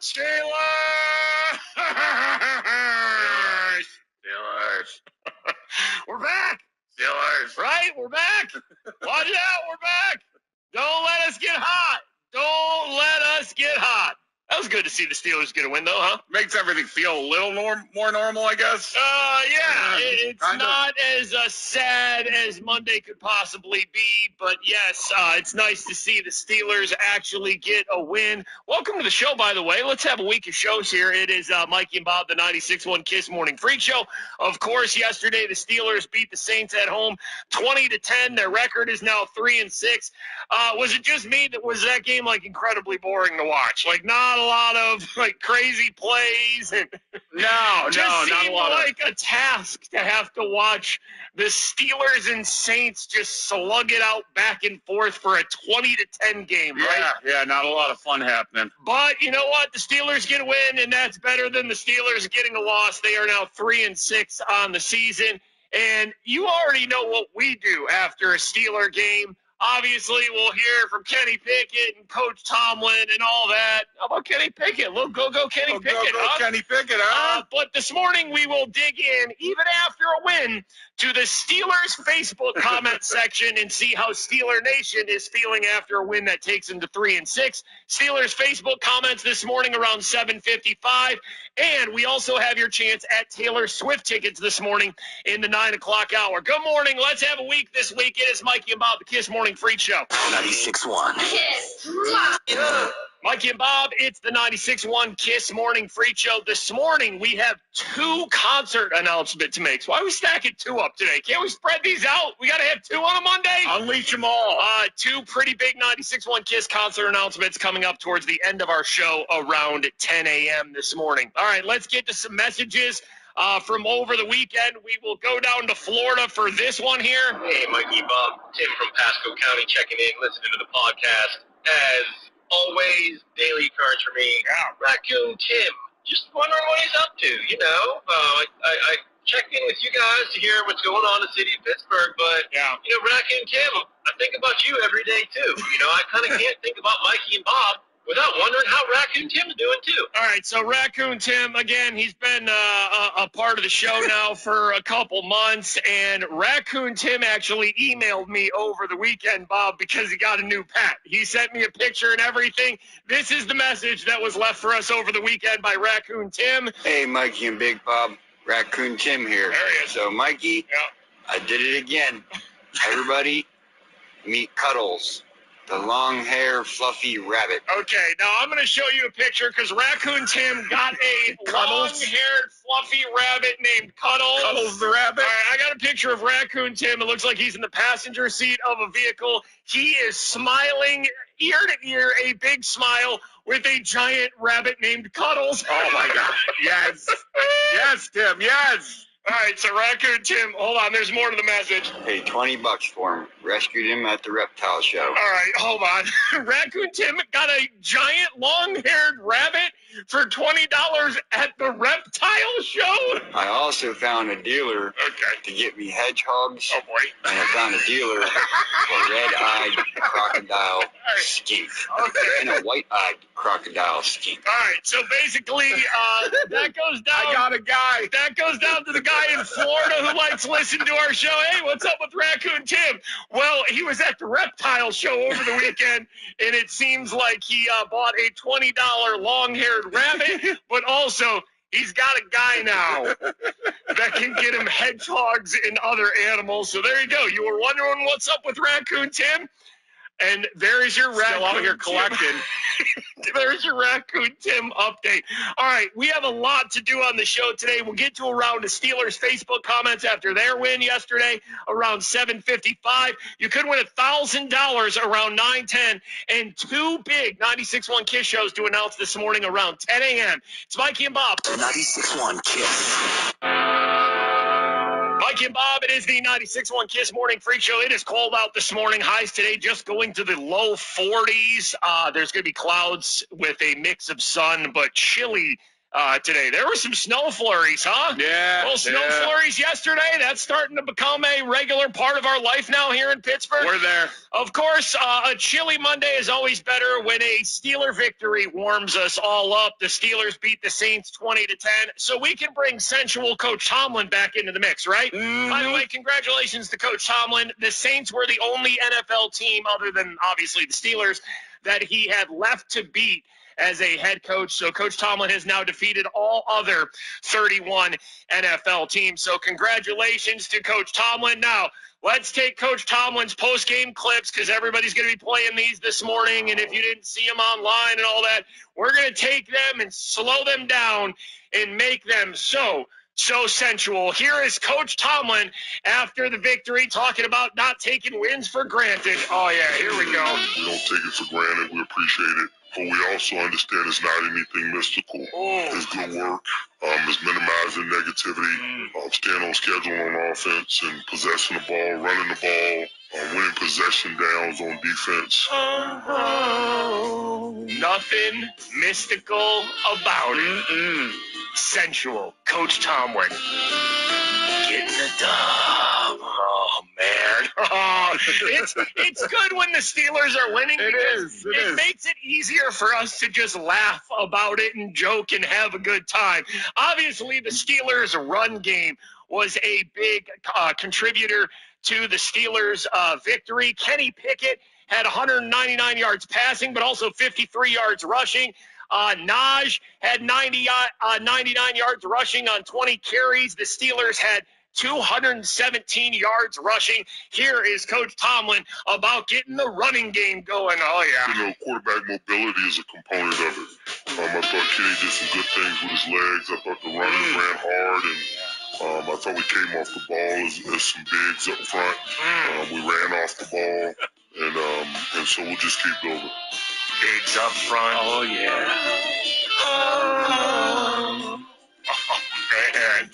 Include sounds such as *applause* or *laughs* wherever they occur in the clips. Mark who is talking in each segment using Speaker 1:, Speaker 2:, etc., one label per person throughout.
Speaker 1: Steelers! *laughs* Steelers. We're back.
Speaker 2: Steelers.
Speaker 1: Right? We're back. Watch out. We're back. Don't let us get hot. Don't let us get hot. Was good to see the Steelers get a win, though, huh?
Speaker 2: Makes everything feel a little norm- more normal, I guess.
Speaker 1: Uh, yeah,
Speaker 2: Yeah,
Speaker 1: it's
Speaker 2: kind of.
Speaker 1: not as uh, sad as Monday could possibly be, but yes, uh, it's nice to see the Steelers actually get a win. Welcome to the show, by the way. Let's have a week of shows here. It is uh, Mikey and Bob, the 96.1 Kiss Morning Freak Show. Of course, yesterday the Steelers beat the Saints at home, 20 to 10. Their record is now three and six. Uh, was it just me that was that game like incredibly boring to watch? Like not a lot of *laughs* like crazy plays and
Speaker 2: No, *laughs*
Speaker 1: just
Speaker 2: no, not a lot of.
Speaker 1: like a task to have to watch the Steelers and Saints just slug it out back and forth for a 20 to 10 game, right?
Speaker 2: Yeah, yeah, not a lot of fun happening.
Speaker 1: But you know what? The Steelers get a win, and that's better than the Steelers getting a loss. They are now three and six on the season, and you already know what we do after a Steeler game. Obviously, we'll hear from Kenny Pickett and Coach Tomlin and all that. How about Kenny Pickett? Look, go, go, Kenny
Speaker 2: Oh,
Speaker 1: Pickett.
Speaker 2: go, go,
Speaker 1: huh?
Speaker 2: Kenny Pickett, huh?
Speaker 1: Uh, but this morning we will dig in, even after a win, to the Steelers Facebook comment *laughs* section and see how Steeler Nation is feeling after a win that takes them to three and six. Steelers Facebook comments this morning around 7:55, and we also have your chance at Taylor Swift tickets this morning in the nine o'clock hour. Good morning. Let's have a week this week. It is Mikey and Bob, the Kiss Morning Freak Show.
Speaker 3: 96.1.
Speaker 1: Mikey and Bob, it's the 96.1 Kiss Morning Freak Show. This morning, we have two concert announcements to make. So why are we stacking two up today? Can't we spread these out? We got to have two on a Monday?
Speaker 2: Unleash them all.
Speaker 1: Uh, two pretty big 96.1 Kiss concert announcements coming up towards the end of our show around 10 a.m. this morning. All right, let's get to some messages uh, from over the weekend. We will go down to Florida for this one here.
Speaker 4: Hey, Mikey Bob, Tim from Pasco County checking in, listening to the podcast. As always, daily occurrence for me. Yeah. Raccoon Tim, just wondering what he's up to. You know, uh, I, I, I checked in with you guys to hear what's going on in the city of Pittsburgh, but
Speaker 1: Yeah.
Speaker 4: you know, Raccoon Tim, I think about you every day too. You know, I kind of *laughs* can't think about Mikey and Bob without wondering how Raccoon Tim's doing too.
Speaker 1: All right, so Raccoon Tim, again, he's been uh, a, a part of the show *laughs* now for a couple months, and Raccoon Tim actually emailed me over the weekend, Bob, because he got a new pet. He sent me a picture and everything. This is the message that was left for us over the weekend by Raccoon Tim.
Speaker 5: Hey, Mikey and Big Bob. Raccoon Tim here.
Speaker 1: There he is.
Speaker 5: So, Mikey,
Speaker 1: Yeah.
Speaker 5: I did it again. Everybody, meet Cuddles, the long hair, fluffy rabbit.
Speaker 1: Okay, now I'm going to show you a picture because Raccoon Tim got a *laughs* long-haired, fluffy rabbit named Cuddles.
Speaker 2: Cuddles the rabbit.
Speaker 1: All right, I got a picture of Raccoon Tim. It looks like he's in the passenger seat of a vehicle. He is smiling ear to ear, a big smile with a giant rabbit named Cuddles.
Speaker 2: Oh, my God. Yes. *laughs* Yes, Tim, yes.
Speaker 1: All right, so Raccoon Tim, hold on. There's more to the message.
Speaker 5: Paid 20 bucks for him. Rescued him at the reptile show.
Speaker 1: All right, hold on. *laughs* Raccoon Tim got a giant long-haired rabbit for twenty dollars at the reptile show.
Speaker 5: I also found a dealer
Speaker 1: Okay.
Speaker 5: to get me hedgehogs,
Speaker 1: Oh boy.
Speaker 5: and I found a dealer for red-eyed crocodile skink
Speaker 1: Okay.
Speaker 5: and a white-eyed crocodile skink.
Speaker 1: All right, so basically, uh, that goes down.
Speaker 2: I got a guy.
Speaker 1: that goes down to the guy in Florida who likes to listen to our show. Hey, what's up with Raccoon Tim? Well, he was at the reptile show over the weekend, and it seems like he uh, bought a twenty dollar long haired rabbit, but also. He's got a guy now that can get him hedgehogs and other animals. So there you go. You were wondering what's up with Raccoon Tim? And there is your Raccoon
Speaker 2: Still out here
Speaker 1: Tim.
Speaker 2: collecting. *laughs*
Speaker 1: There's your Raccoon Tim update. All right, we have a lot to do on the show today. We'll get to around the Steelers Facebook comments after their win yesterday around 7:55. You could win thousand dollars around 9:10, and two big 96.1 Kiss shows to announce this morning around 10 a.m. It's Mikey and Bob.
Speaker 3: 96.1 Kiss.
Speaker 1: Mikey and Bob, it is the 96.1 Kiss Morning Freak Show. It is cold out this morning. Highs today just going to the low 40s. Uh, there's going to be clouds with a mix of sun, but chilly uh, today. There were some snow flurries, huh?
Speaker 2: Yeah.
Speaker 1: Well, snow
Speaker 2: yeah.
Speaker 1: flurries yesterday. That's starting to become a regular part of our life now here in Pittsburgh.
Speaker 2: We're there.
Speaker 1: Of course, uh, a chilly Monday is always better when a Steeler victory warms us all up. The Steelers beat the Saints 20 to 10, so we can bring sensual Coach Tomlin back into the mix, right?
Speaker 2: Mm-hmm.
Speaker 1: By the way, congratulations to Coach Tomlin. The Saints were the only NFL team, other than obviously the Steelers, that he had left to beat as a head coach. So Coach Tomlin has now defeated all other 31 NFL teams. So congratulations to Coach Tomlin. Now, let's take Coach Tomlin's post-game clips because everybody's going to be playing these this morning. And if you didn't see them online and all that, we're going to take them and slow them down and make them so so sensual. Here is Coach Tomlin after the victory talking about not taking wins for granted. Oh, yeah, here we go.
Speaker 6: We don't take it for granted. We appreciate it. But we also understand it's not anything mystical.
Speaker 1: Oh.
Speaker 6: It's good work. Um, it's minimizing negativity, uh, staying on schedule on offense and possessing the ball, running the ball, uh, winning possession downs on defense.
Speaker 1: Oh, nothing mystical about it.
Speaker 2: Mm-mm.
Speaker 1: Sensual. Coach Tomlin. Getting the dub. Oh, man. *laughs* Oh, it's, it's good when the Steelers are winning
Speaker 2: It
Speaker 1: because
Speaker 2: is, it
Speaker 1: it
Speaker 2: is.
Speaker 1: makes it easier for us to just laugh about it and joke and have a good time. Obviously, the Steelers' run game was a big uh, contributor to the Steelers' uh, victory. Kenny Pickett had 199 yards passing, but also 53 yards rushing. Uh, Naj had 90, uh, 99 yards rushing on 20 carries. The Steelers had 217 yards rushing. Here is Coach Tomlin about getting the running game going. Oh, yeah.
Speaker 6: You know, quarterback mobility is a component of it. Um, I thought Kenny did some good things with his legs. I thought the runners ran hard, and um, I thought we came off the ball as, as some bigs up front. Um, we ran off the ball, and um, and so we'll just keep building.
Speaker 1: Bigs up front.
Speaker 2: Oh, yeah.
Speaker 1: Oh, *laughs* man.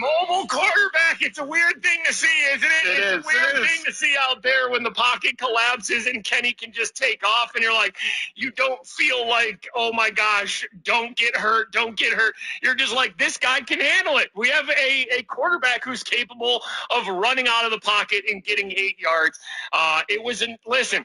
Speaker 1: Mobile quarterback. It's a weird thing to see, isn't it?
Speaker 2: It
Speaker 1: it's
Speaker 2: is,
Speaker 1: a weird
Speaker 2: it
Speaker 1: thing to see out there when the pocket collapses and Kenny can just take off, and you're like, you don't feel like, oh my gosh, don't get hurt, don't get hurt. You're just like, this guy can handle it. We have a, a quarterback who's capable of running out of the pocket and getting eight yards. Uh, it was, an, listen,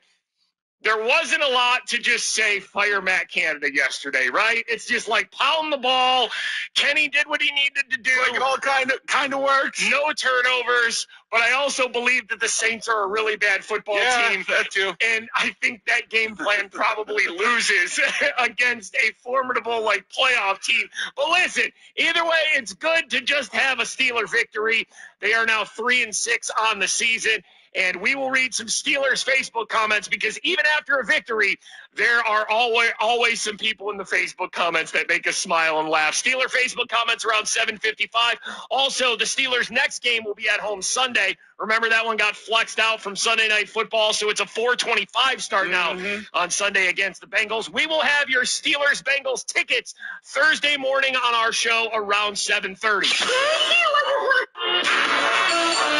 Speaker 1: there wasn't a lot to just say fire Matt Canada yesterday, right? It's just like pound the ball. Kenny did what he needed to do.
Speaker 2: Like it all kind of kind of works.
Speaker 1: no turnovers, but I also believe that the Saints are a really bad football
Speaker 2: yeah,
Speaker 1: team.
Speaker 2: that too.
Speaker 1: And I think that game plan probably *laughs* loses *laughs* against a formidable like playoff team. But listen, either way, it's good to just have a Steeler victory. They are now three and six on the season. And we will read some Steelers Facebook comments because even after a victory, there are always always some people in the Facebook comments that make us smile and laugh. Steeler Facebook comments around 7:55. Also, the Steelers' next game will be at home Sunday. Remember that one got flexed out from Sunday Night Football, so it's a 4:25 start now mm-hmm. on Sunday against the Bengals. We will have your Steelers Bengals tickets Thursday morning on our show around 7:30.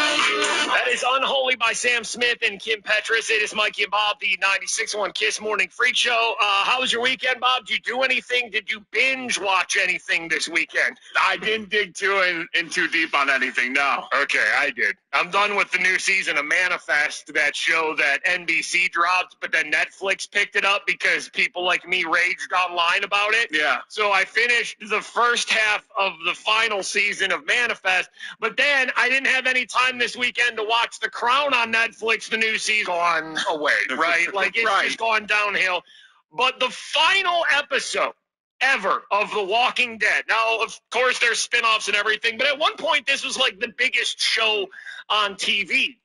Speaker 1: *laughs* That is Unholy by Sam Smith and Kim Petras. It is Mikey and Bob, the 96.1 Kiss Morning Freak Show. Uh, how was your weekend, Bob? Did you do anything? Did you binge watch anything this weekend?
Speaker 2: I didn't dig too in, in too deep on anything. No.
Speaker 1: Okay, I did. I'm done with the new season of Manifest, that show that NBC dropped, but then Netflix picked it up because people like me raged online about it.
Speaker 2: Yeah.
Speaker 1: So I finished the first half of the final season of Manifest, but then I didn't have any time this weekend to watch The Crown on Netflix. The new season gone away, *laughs* right? Like it's
Speaker 2: Right.
Speaker 1: just gone downhill. But the final episode ever of The Walking Dead. Now, of course, there's spin-offs and everything, but at one point this was like the biggest show on TV.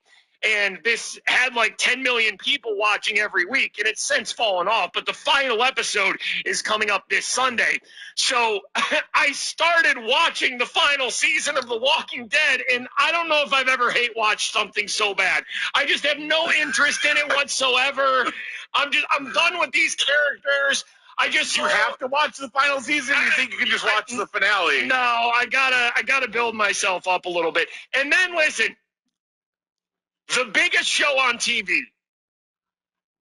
Speaker 1: And this had like 10 million people watching every week, and it's since fallen off. But the final episode is coming up this Sunday. So *laughs* I started watching the final season of The Walking Dead, and I don't know if I've ever hate watched something so bad. I just have no interest in it whatsoever. I'm just I'm done with these characters. I just
Speaker 2: You have to watch the final season. You think you can just watch the finale?
Speaker 1: no, I gotta I gotta build myself up a little bit. And then listen, the biggest show on TV,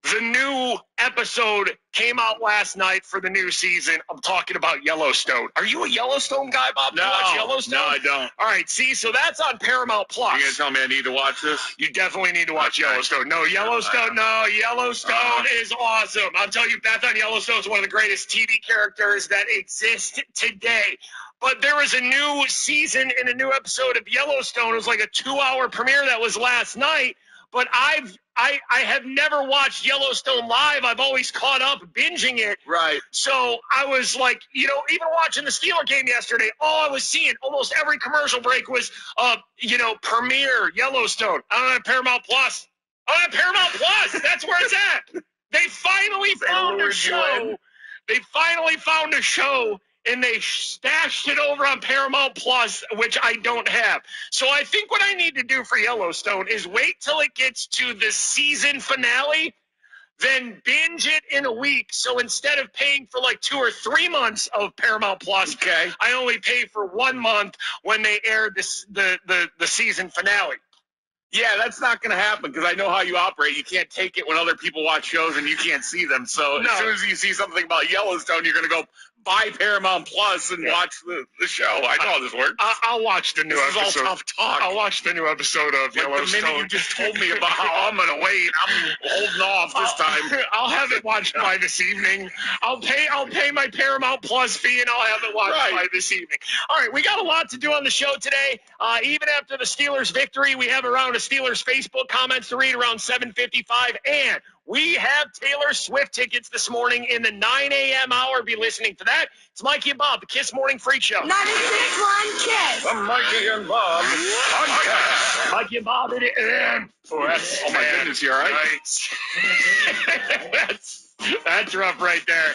Speaker 1: the new episode came out last night for the new season. I'm talking about Yellowstone. Are you a Yellowstone guy, Bob? Do you
Speaker 2: No,
Speaker 1: watch Yellowstone?
Speaker 2: no, I don't.
Speaker 1: All right, see, so that's on Paramount Plus.
Speaker 2: You gonna tell me I need to watch this?
Speaker 1: You definitely need to watch
Speaker 2: Okay.
Speaker 1: Yellowstone. No, Yellowstone, no, Yellowstone
Speaker 2: Uh-huh.
Speaker 1: is awesome. I'll tell you, Beth on Yellowstone is one of the greatest TV characters that exist today. But there was a new season and a new episode of Yellowstone. It was like a two-hour premiere that was last night. But I've I I have never watched Yellowstone live. I've always caught up binging it.
Speaker 2: Right.
Speaker 1: So I was like, you know, even watching the Steeler game yesterday, all I was seeing almost every commercial break was, uh, you know, premiere Yellowstone. I don't have Paramount Plus. I don't have Paramount Plus. That's where it's at. They finally found a show. They finally found a show. And they stashed it over on Paramount Plus, which I don't have. So I think what I need to do for Yellowstone is wait till it gets to the season finale then binge it in a week. So instead of paying for like two or three months of Paramount Plus,
Speaker 2: Okay.
Speaker 1: I only pay for one month when they air this the the, the season finale.
Speaker 2: Yeah, that's not going to happen because I know how you operate. You can't take it when other people watch shows and you can't see them. So
Speaker 1: No.
Speaker 2: as soon as you see something about Yellowstone, you're going to go buy Paramount Plus and
Speaker 1: Yeah.
Speaker 2: watch the, the show. I know how this works.
Speaker 1: I, I'll watch the new
Speaker 2: this is all
Speaker 1: episode.
Speaker 2: tough talk.
Speaker 1: I'll watch the new episode of
Speaker 2: Like the
Speaker 1: Yellowstone.
Speaker 2: minute you just told me about how I'm going to wait, I'm holding off this time.
Speaker 1: I'll, *laughs* I'll have it watched by this evening. I'll pay. I'll pay my Paramount Plus fee, and I'll have it watched
Speaker 2: Right.
Speaker 1: by this evening. All right, we got a lot to do on the show today. Uh, even after the Steelers' victory, we have around a round of Steelers Facebook comments to read around 7:55, and we have Taylor Swift tickets this morning in the 9 a.m. hour. Be listening to that. It's Mikey and Bob, the Kiss Morning Freak Show.
Speaker 7: 96.1 Kiss.
Speaker 2: I'm Mikey and Bob. Podcast.
Speaker 1: Mikey and Bob, it is. Oh, that's,
Speaker 2: Oh, my goodness, you all right?
Speaker 1: Right. *laughs* that's that's rough right there.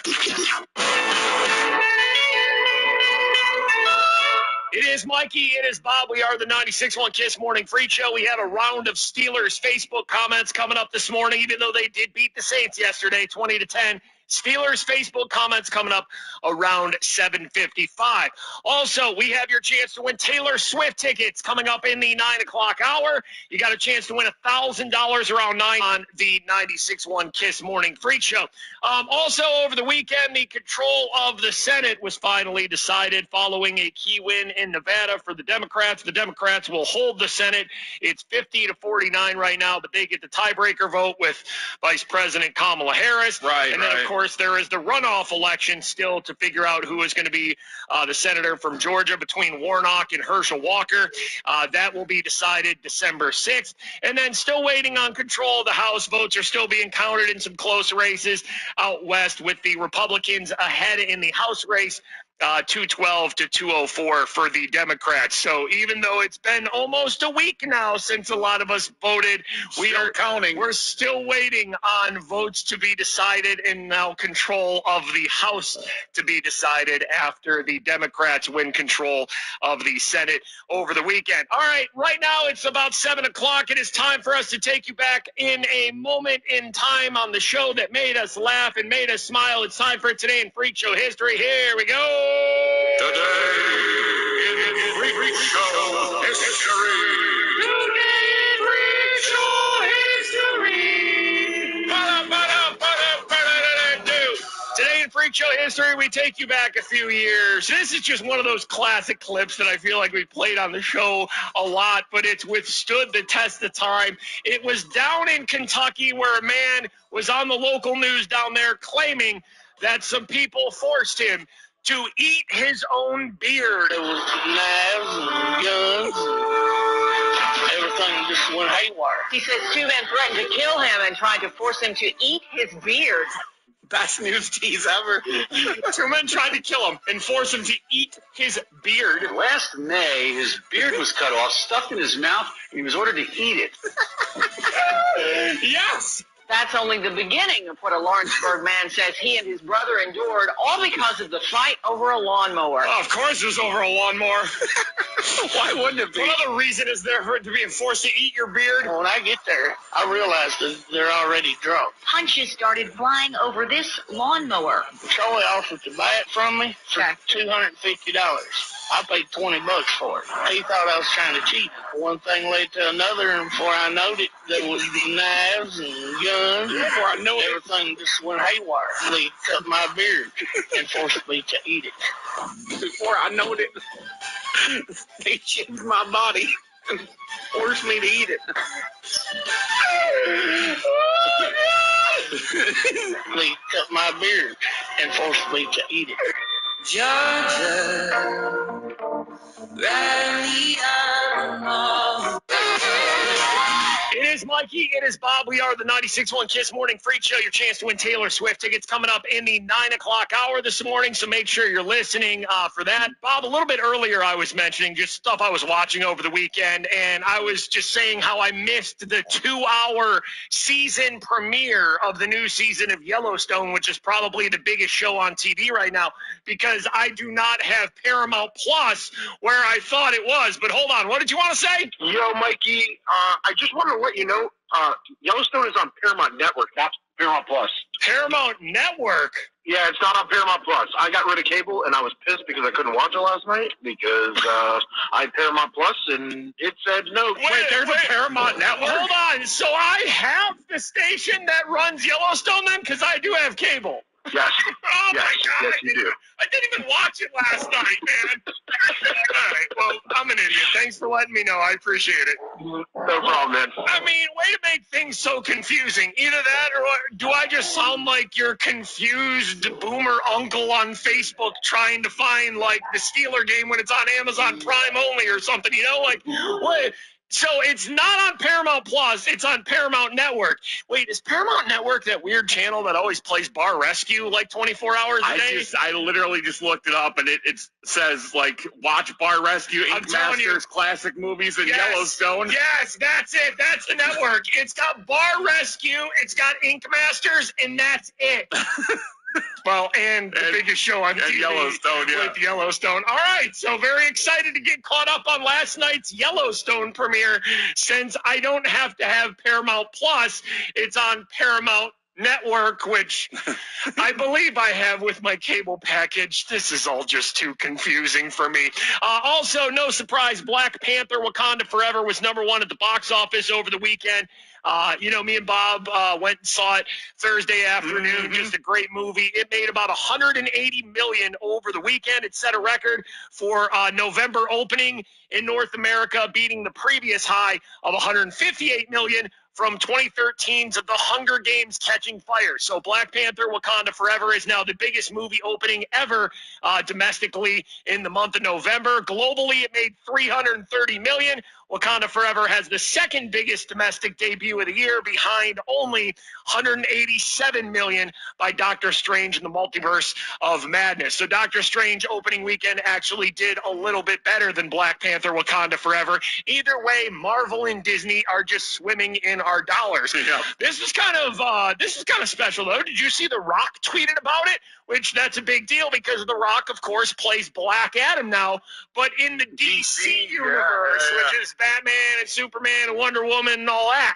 Speaker 1: It is Mikey. It is Bob. We are the 96.1 Kiss Morning Freak Show. We have a round of Steelers Facebook comments coming up this morning, even though they did beat the Saints yesterday, 20 to 10. Steelers Facebook comments coming up around 7:55. Also, we have your chance to win Taylor Swift tickets coming up in the nine o'clock hour. You got a chance to win a thousand dollars around nine on the 96.1 Kiss Morning Freak Show. Um, also, over the weekend, the control of the Senate was finally decided following a key win in Nevada for the Democrats. The Democrats will hold the Senate. It's 50 to 49 right now, but they get the tiebreaker vote with Vice President Kamala Harris.
Speaker 2: Right,
Speaker 1: And then,
Speaker 2: right.
Speaker 1: of course, there is the runoff election still to figure out who is going to be uh, the senator from Georgia between Warnock and Herschel Walker. Uh, that will be decided December 6th. And then still waiting on control the House. Votes are still being counted in some close races out west with the Republicans ahead in the House race. Uh, 212 to 204 for the Democrats. So even though it's been almost a week now since a lot of us voted, we
Speaker 2: Still
Speaker 1: are
Speaker 2: counting.
Speaker 1: we're still waiting on votes to be decided and now control of the House to be decided after the Democrats win control of the Senate over the weekend. All right, right now it's about 7 o'clock. It is time for us to take you back in a moment in time on the show that made us laugh and made us smile. It's time for Today in Freak Show History. Here we go.
Speaker 2: Today in Freak Show history.
Speaker 1: We take you back a few years. This is just one of those classic clips that I feel like we played on the show a lot, but it's withstood the test of time. It was down in Kentucky where a man was on the local news down there claiming that some people forced him to eat his own beard.
Speaker 8: There was knives and guns. Everything just went haywire.
Speaker 7: He says two men threatened to kill him and tried to force him to eat his beard.
Speaker 2: Best news tease ever. *laughs*
Speaker 1: Two men tried to kill him and force him to eat his beard.
Speaker 3: Last May, his beard was cut off, stuffed in his mouth, and he was ordered to eat it. *laughs*
Speaker 1: Yes.
Speaker 7: That's only the beginning of what a Lawrenceburg man says he and his brother endured, all because of the fight over a lawnmower.
Speaker 1: Oh, of course, it was over a lawnmower. *laughs*
Speaker 2: Why wouldn't it be?
Speaker 1: What other reason is there for it to be forced to eat your beard?
Speaker 8: When I get there, I realize that they're already drunk.
Speaker 7: Punches started flying over this lawnmower.
Speaker 8: Charlie offered to buy it from me for
Speaker 7: Okay.
Speaker 8: $250. I paid 20 bucks for it. He thought I was trying to cheat. One thing led to another, and before I knowed it, there was knives and guns. Before I know it, everything just went haywire. They cut my beard and forced me to eat it.
Speaker 2: Before I know it, *laughs* they shaved my body and forced me to eat it.
Speaker 8: They cut my beard and forced me to eat it. Georgia, Riley, I don't.
Speaker 1: It is Mikey. It is Bob. We are the 96.1 Kiss Morning Freak Show. Your chance to win Taylor Swift tickets coming up in the 9 o'clock hour this morning, so make sure you're listening uh, for that. Bob, a little bit earlier I was mentioning just stuff I was watching over the weekend, and I was just saying how I missed the two-hour season premiere of the new season of Yellowstone, which is probably the biggest show on TV right now, because I do not have Paramount Plus where I thought it was. But hold on, what did you want to say?
Speaker 4: Yo, Mikey, uh, I just want to let you know, uh, Yellowstone is on Paramount Network, not Paramount Plus.
Speaker 1: Paramount Network.
Speaker 4: Yeah, it's not on Paramount Plus. I got rid of cable, and I was pissed because I couldn't watch it last night because uh, I had Paramount Plus, and it said no.
Speaker 1: Wait, there's a Paramount Network. Hold on. So I have the station that runs Yellowstone then, because I do have cable.
Speaker 4: Yes, *laughs*
Speaker 1: Oh
Speaker 4: yes,
Speaker 1: my god!
Speaker 4: yes, you do.
Speaker 1: I didn't even watch it last night, man. *laughs* All right. Well, I'm an idiot. Thanks for letting me know. I appreciate it.
Speaker 4: No problem, man.
Speaker 1: I mean, way to make things so confusing. Either that, or do I just sound like your confused boomer uncle on Facebook trying to find like the Steeler game when it's on Amazon Prime only or something? You know, like what? So it's not on Paramount Plus. It's on Paramount Network. Wait, is Paramount Network that weird channel that always plays Bar Rescue like 24 hours a
Speaker 2: I
Speaker 1: day?
Speaker 2: just, I literally just looked it up, and it, it says like watch Bar Rescue, Ink
Speaker 1: you.
Speaker 2: Masters, classic movies, and
Speaker 1: Yes.
Speaker 2: Yellowstone.
Speaker 1: Yes, that's it. That's the network. It's got Bar Rescue, it's got Ink Masters, and that's it. *laughs* well, and the
Speaker 2: And-
Speaker 1: biggest show on TV
Speaker 2: Yellowstone, yeah.
Speaker 1: with Yellowstone. All right, so very excited to get caught up on last night's Yellowstone premiere. Since I don't have to have Paramount Plus, it's on Paramount Network, which *laughs* I believe I have with my cable package. This is all just too confusing for me. Uh, also, no surprise, Black Panther Wakanda Forever was number one at the box office over the weekend. Uh, you know, me and Bob uh, went and saw it Thursday afternoon.
Speaker 2: Mhm.
Speaker 1: Just a great movie. It made about 180 million over the weekend. It set a record for uh, November opening in North America, beating the previous high of 158 million from 2013's The Hunger Games Catching Fire. So Black Panther Wakanda Forever is now the biggest movie opening ever uh, domestically in the month of November. Globally, it made 330 million. Wakanda Forever has the second biggest domestic debut of the year, behind only 187 million by Doctor Strange in the Multiverse of Madness. So Doctor Strange opening weekend actually did a little bit better than Black Panther Wakanda Forever. Either way, Marvel and Disney are just swimming in our dollars.
Speaker 2: Yeah.
Speaker 1: This is kind of uh, this is kind of special though. Did you see The Rock tweeted about it? Which that's a big deal because The Rock, of course, plays Black Adam now, but in the DC,
Speaker 2: DC,
Speaker 1: universe,
Speaker 2: yeah, yeah.
Speaker 1: which is Batman and Superman and Wonder Woman and all that.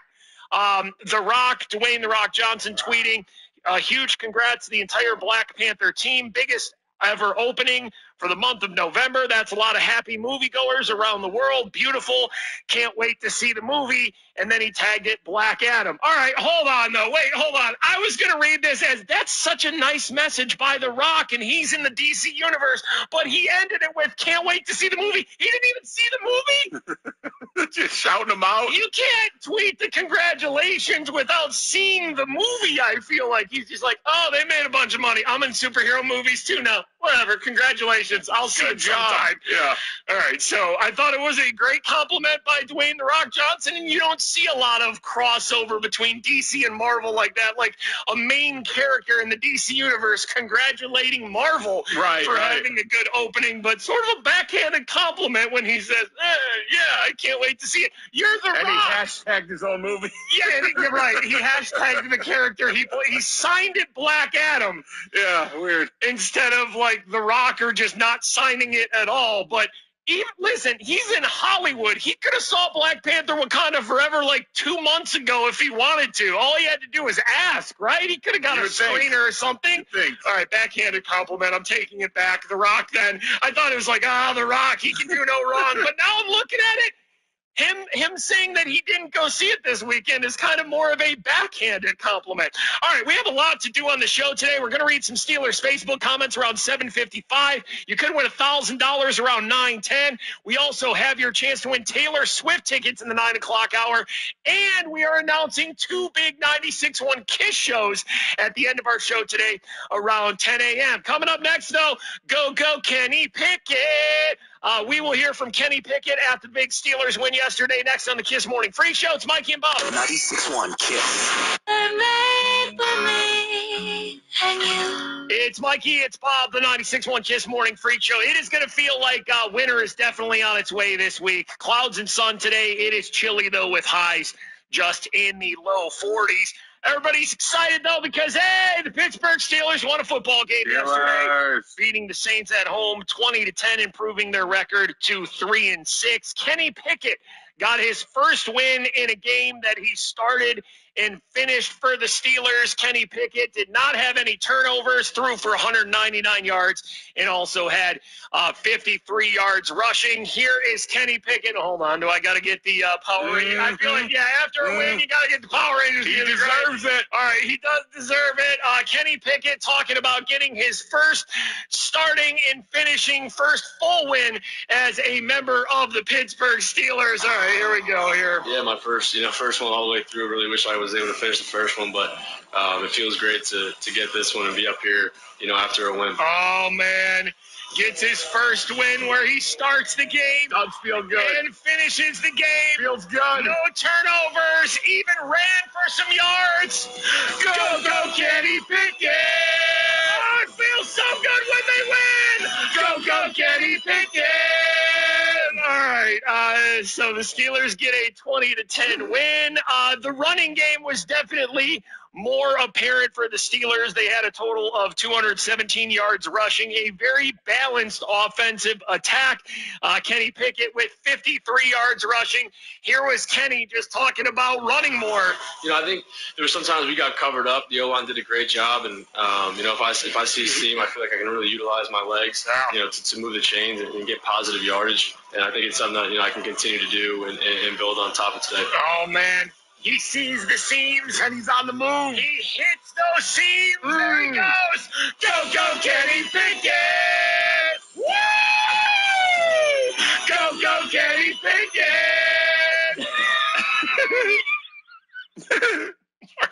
Speaker 1: Um, the Rock, Dwayne The Rock Johnson tweeting, a huge congrats to the entire Black Panther team, biggest ever opening for the month of November. That's a lot of happy moviegoers around the world. Beautiful. Can't wait to see the movie. And then he tagged it Black Adam. All right, hold on though. Wait, hold on. I was going to read this as that's such a nice message by The Rock, and he's in the DC universe, but he ended it with can't wait to see the movie. He didn't even see the movie. *laughs*
Speaker 2: just shouting them out.
Speaker 1: You can't tweet the congratulations without seeing the movie. I feel like he's just like, oh, they made a bunch of money. I'm in superhero movies too now. Whatever. Congratulations. I'll see
Speaker 2: Good
Speaker 1: it sometime.
Speaker 2: Yeah.
Speaker 1: All right. So I thought it was a great compliment by Dwayne the Rock Johnson, and you don't see a lot of crossover between DC and Marvel like that. Like a main character in the DC universe congratulating Marvel
Speaker 2: Right,
Speaker 1: for
Speaker 2: right.
Speaker 1: having a good opening, but sort of a backhanded compliment when he says, eh, "Yeah, I can't wait to see it." You're the
Speaker 2: And he hashtagged his own movie. *laughs*
Speaker 1: Yeah, you're right. He hashtagged the character. He he signed it Black Adam
Speaker 2: Yeah, weird.
Speaker 1: instead of like The Rock or just not signing it at all. But even listen, he's in Hollywood. He could have saw Black Panther Wakanda Forever like two months ago if he wanted to. All he had to do was ask, right? He could have got
Speaker 2: You
Speaker 1: a
Speaker 2: think.
Speaker 1: screener or something. All right, backhanded compliment. I'm taking it back. The Rock. Then I thought it was like, ah, The Rock. He can do no wrong. But now I'm looking at it. Him, him saying that he didn't go see it this weekend is kind of more of a backhanded compliment. All right, we have a lot to do on the show today. We're going to read some Steelers Facebook comments around 7:55. You could win thousand dollars around 9:10. We also have your chance to win Taylor Swift tickets in the nine o'clock hour, and we are announcing two big 96.1 Kiss shows at the end of our show today around 10 a.m. Coming up next, though, go go Kenny Pickett. Uh, we will hear from Kenny Pickett after the big Steelers win yesterday. Next on the Kiss Morning Freak Show, it's Mikey and Bob.
Speaker 9: 96.1 Kiss.
Speaker 1: It's Mikey, it's Bob, the 96.1 Kiss Morning Freak Show. It is going to feel like uh, winter is definitely on its way this week. Clouds and sun today. It is chilly, though, with highs just in the low 40s. Everybody's excited, though, because, hey, the Pittsburgh Steelers won a football game yesterday. Beating the Saints at home 20 to 10 improving their record to 3 and 6. Kenny Pickett got his first win in a game that he started and finished for the Steelers. Kenny Pickett did not have any turnovers, threw for 199 yards and also had uh, 53 yards rushing. Here is Kenny Pickett. Hold on, do I got to get the uh, Power Rangers? I feel like yeah, after a win, you got to get the Power Rangers.
Speaker 2: He
Speaker 1: music, right?
Speaker 2: deserves it.
Speaker 1: All right, he does deserve it. Uh, Kenny Pickett talking about getting his first starting and finishing first full win as a member of the Pittsburgh Steelers. All right, here we go. Here.
Speaker 10: Yeah, my first, you know, first one all the way through. Really wish I was able to finish the first one, but um, it feels great to to get this one and be up here, you know, after a win.
Speaker 1: Oh man, gets his first win where he starts the game
Speaker 2: Does feel good.
Speaker 1: and finishes the game.
Speaker 2: Feels good.
Speaker 1: No turnovers, even ran for some yards. Go, go, Kenny Pickett! Oh, it feels so good when they win. Go, go, Kenny Pickett! All right, uh, so the Steelers get a 20 to 10 win. Uh, the running game was definitely more apparent for the Steelers. They had a total of 217 yards rushing, a very balanced offensive attack. Uh, Kenny Pickett with 53 yards rushing. Here was Kenny just talking about running more.
Speaker 10: You know, I think there were sometimes we got covered up. The O line did a great job, and um, you know, if I if I see seam, I feel like I can really utilize my legs, you know, to, to move the chains and, and get positive yardage. And I think it's something that you know I can continue to do and, and build on top of today.
Speaker 1: Oh man, he sees the seams
Speaker 2: And he's on the move.
Speaker 1: He hits those seams. There he
Speaker 2: Mm.
Speaker 1: goes. Go, go, Kenny Pickett. Woo! Go, go, Kenny Pickett. *laughs*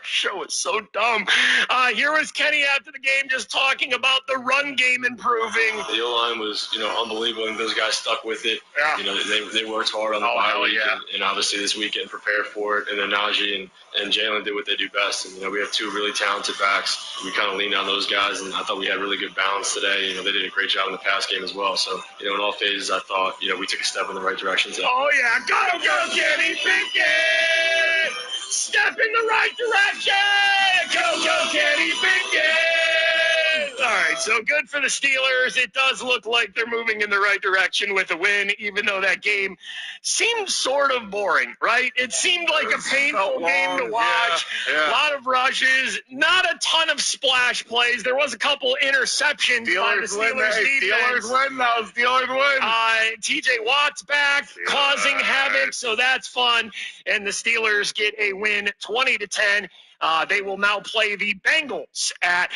Speaker 1: Show is so dumb. Uh, here was Kenny after the game just talking about the run game improving.
Speaker 10: The O line was, you know, unbelievable, and those guys stuck with it.
Speaker 1: Yeah.
Speaker 10: You know, they, they worked hard on the
Speaker 1: Oh,
Speaker 10: bye week,
Speaker 1: yeah.
Speaker 10: and, and obviously this weekend prepared for it. And then Najee and, and Jalen did what they do best. And you know, we have two really talented backs. We kind of leaned on those guys, and I thought we had really good balance today. You know, they did a great job in the pass game as well. So, you know, in all phases, I thought, you know, we took a step in the right direction today.
Speaker 1: Oh yeah, go go Kenny Pickett! Step in the right direction! Go go Kenny Pickett! All right, so good for the Steelers. It does look like they're moving in the right direction with a win, even though that game seemed sort of boring, right? It seemed like a painful game to watch.
Speaker 2: yeah, yeah.
Speaker 1: A lot of rushes, not a ton of splash plays. There was a couple interceptions by the
Speaker 2: Steelers win.
Speaker 1: Steelers
Speaker 2: Hey,
Speaker 1: defense.
Speaker 2: Steelers win though. Steelers win.
Speaker 1: Uh, TJ Watt's back,
Speaker 2: Steelers.
Speaker 1: causing havoc, so that's fun. And the Steelers get a win 20 to 10. Uh, they will now play the Bengals at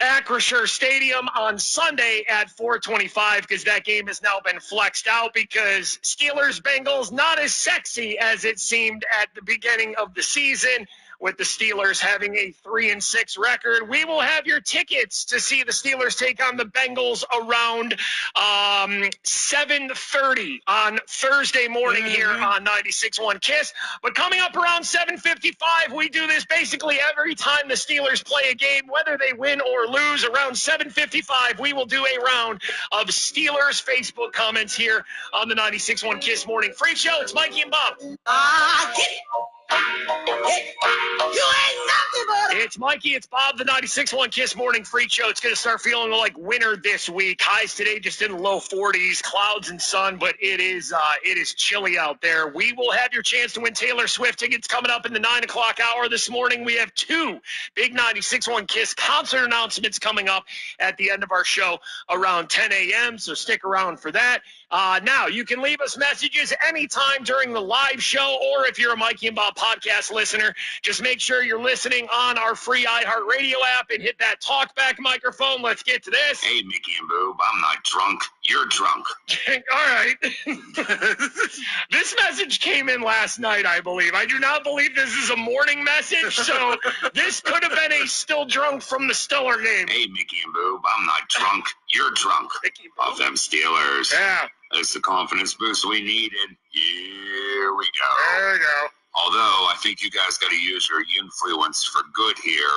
Speaker 1: Acrisure Stadium on Sunday at 425 because that game has now been flexed out because Steelers Bengals not as sexy as it seemed at the beginning of the season with the Steelers having a 3 and 6 record. We will have your tickets to see the Steelers take on the Bengals around um 7:30 on Thursday morning here on 96.1 Kiss. But coming up around 7:55, we do this basically every time the Steelers play a game, whether they win or lose. Around 7:55, we will do a round of Steelers Facebook comments here on the 96.1 Kiss Morning Freak Show. It's Mikey and Bob.
Speaker 9: Ah, get it.
Speaker 8: You ain't nothing but
Speaker 1: It's Mikey, it's Bob, the 96.1 Kiss Morning Freak Show. It's going to start feeling like winter this week. Highs today just in the low 40s, clouds and sun, but it is uh, it is chilly out there. We will have your chance to win Taylor Swift tickets coming up in the 9 o'clock hour this morning. We have two big 96.1 Kiss concert announcements coming up at the end of our show around 10 a.m., so stick around for that. Uh, now, you can leave us messages anytime during the live show, or if you're a Mikey and Bob podcast listener, just make sure you're listening on our free iHeartRadio app and hit that talkback microphone. Let's get to this.
Speaker 9: Hey, Mickey and Boob, I'm not drunk. You're drunk. *laughs*
Speaker 1: All right. *laughs* this message came in last night, I believe. I do not believe this is a morning message, so *laughs* this could have been a still drunk from the Steeler game.
Speaker 9: Hey, Mickey and Boob, I'm not drunk. You're drunk. Of them Steelers.
Speaker 1: Yeah.
Speaker 9: That's the confidence boost we needed. Here we go.
Speaker 1: There we go.
Speaker 9: Although I think you guys got to use your influence for good here.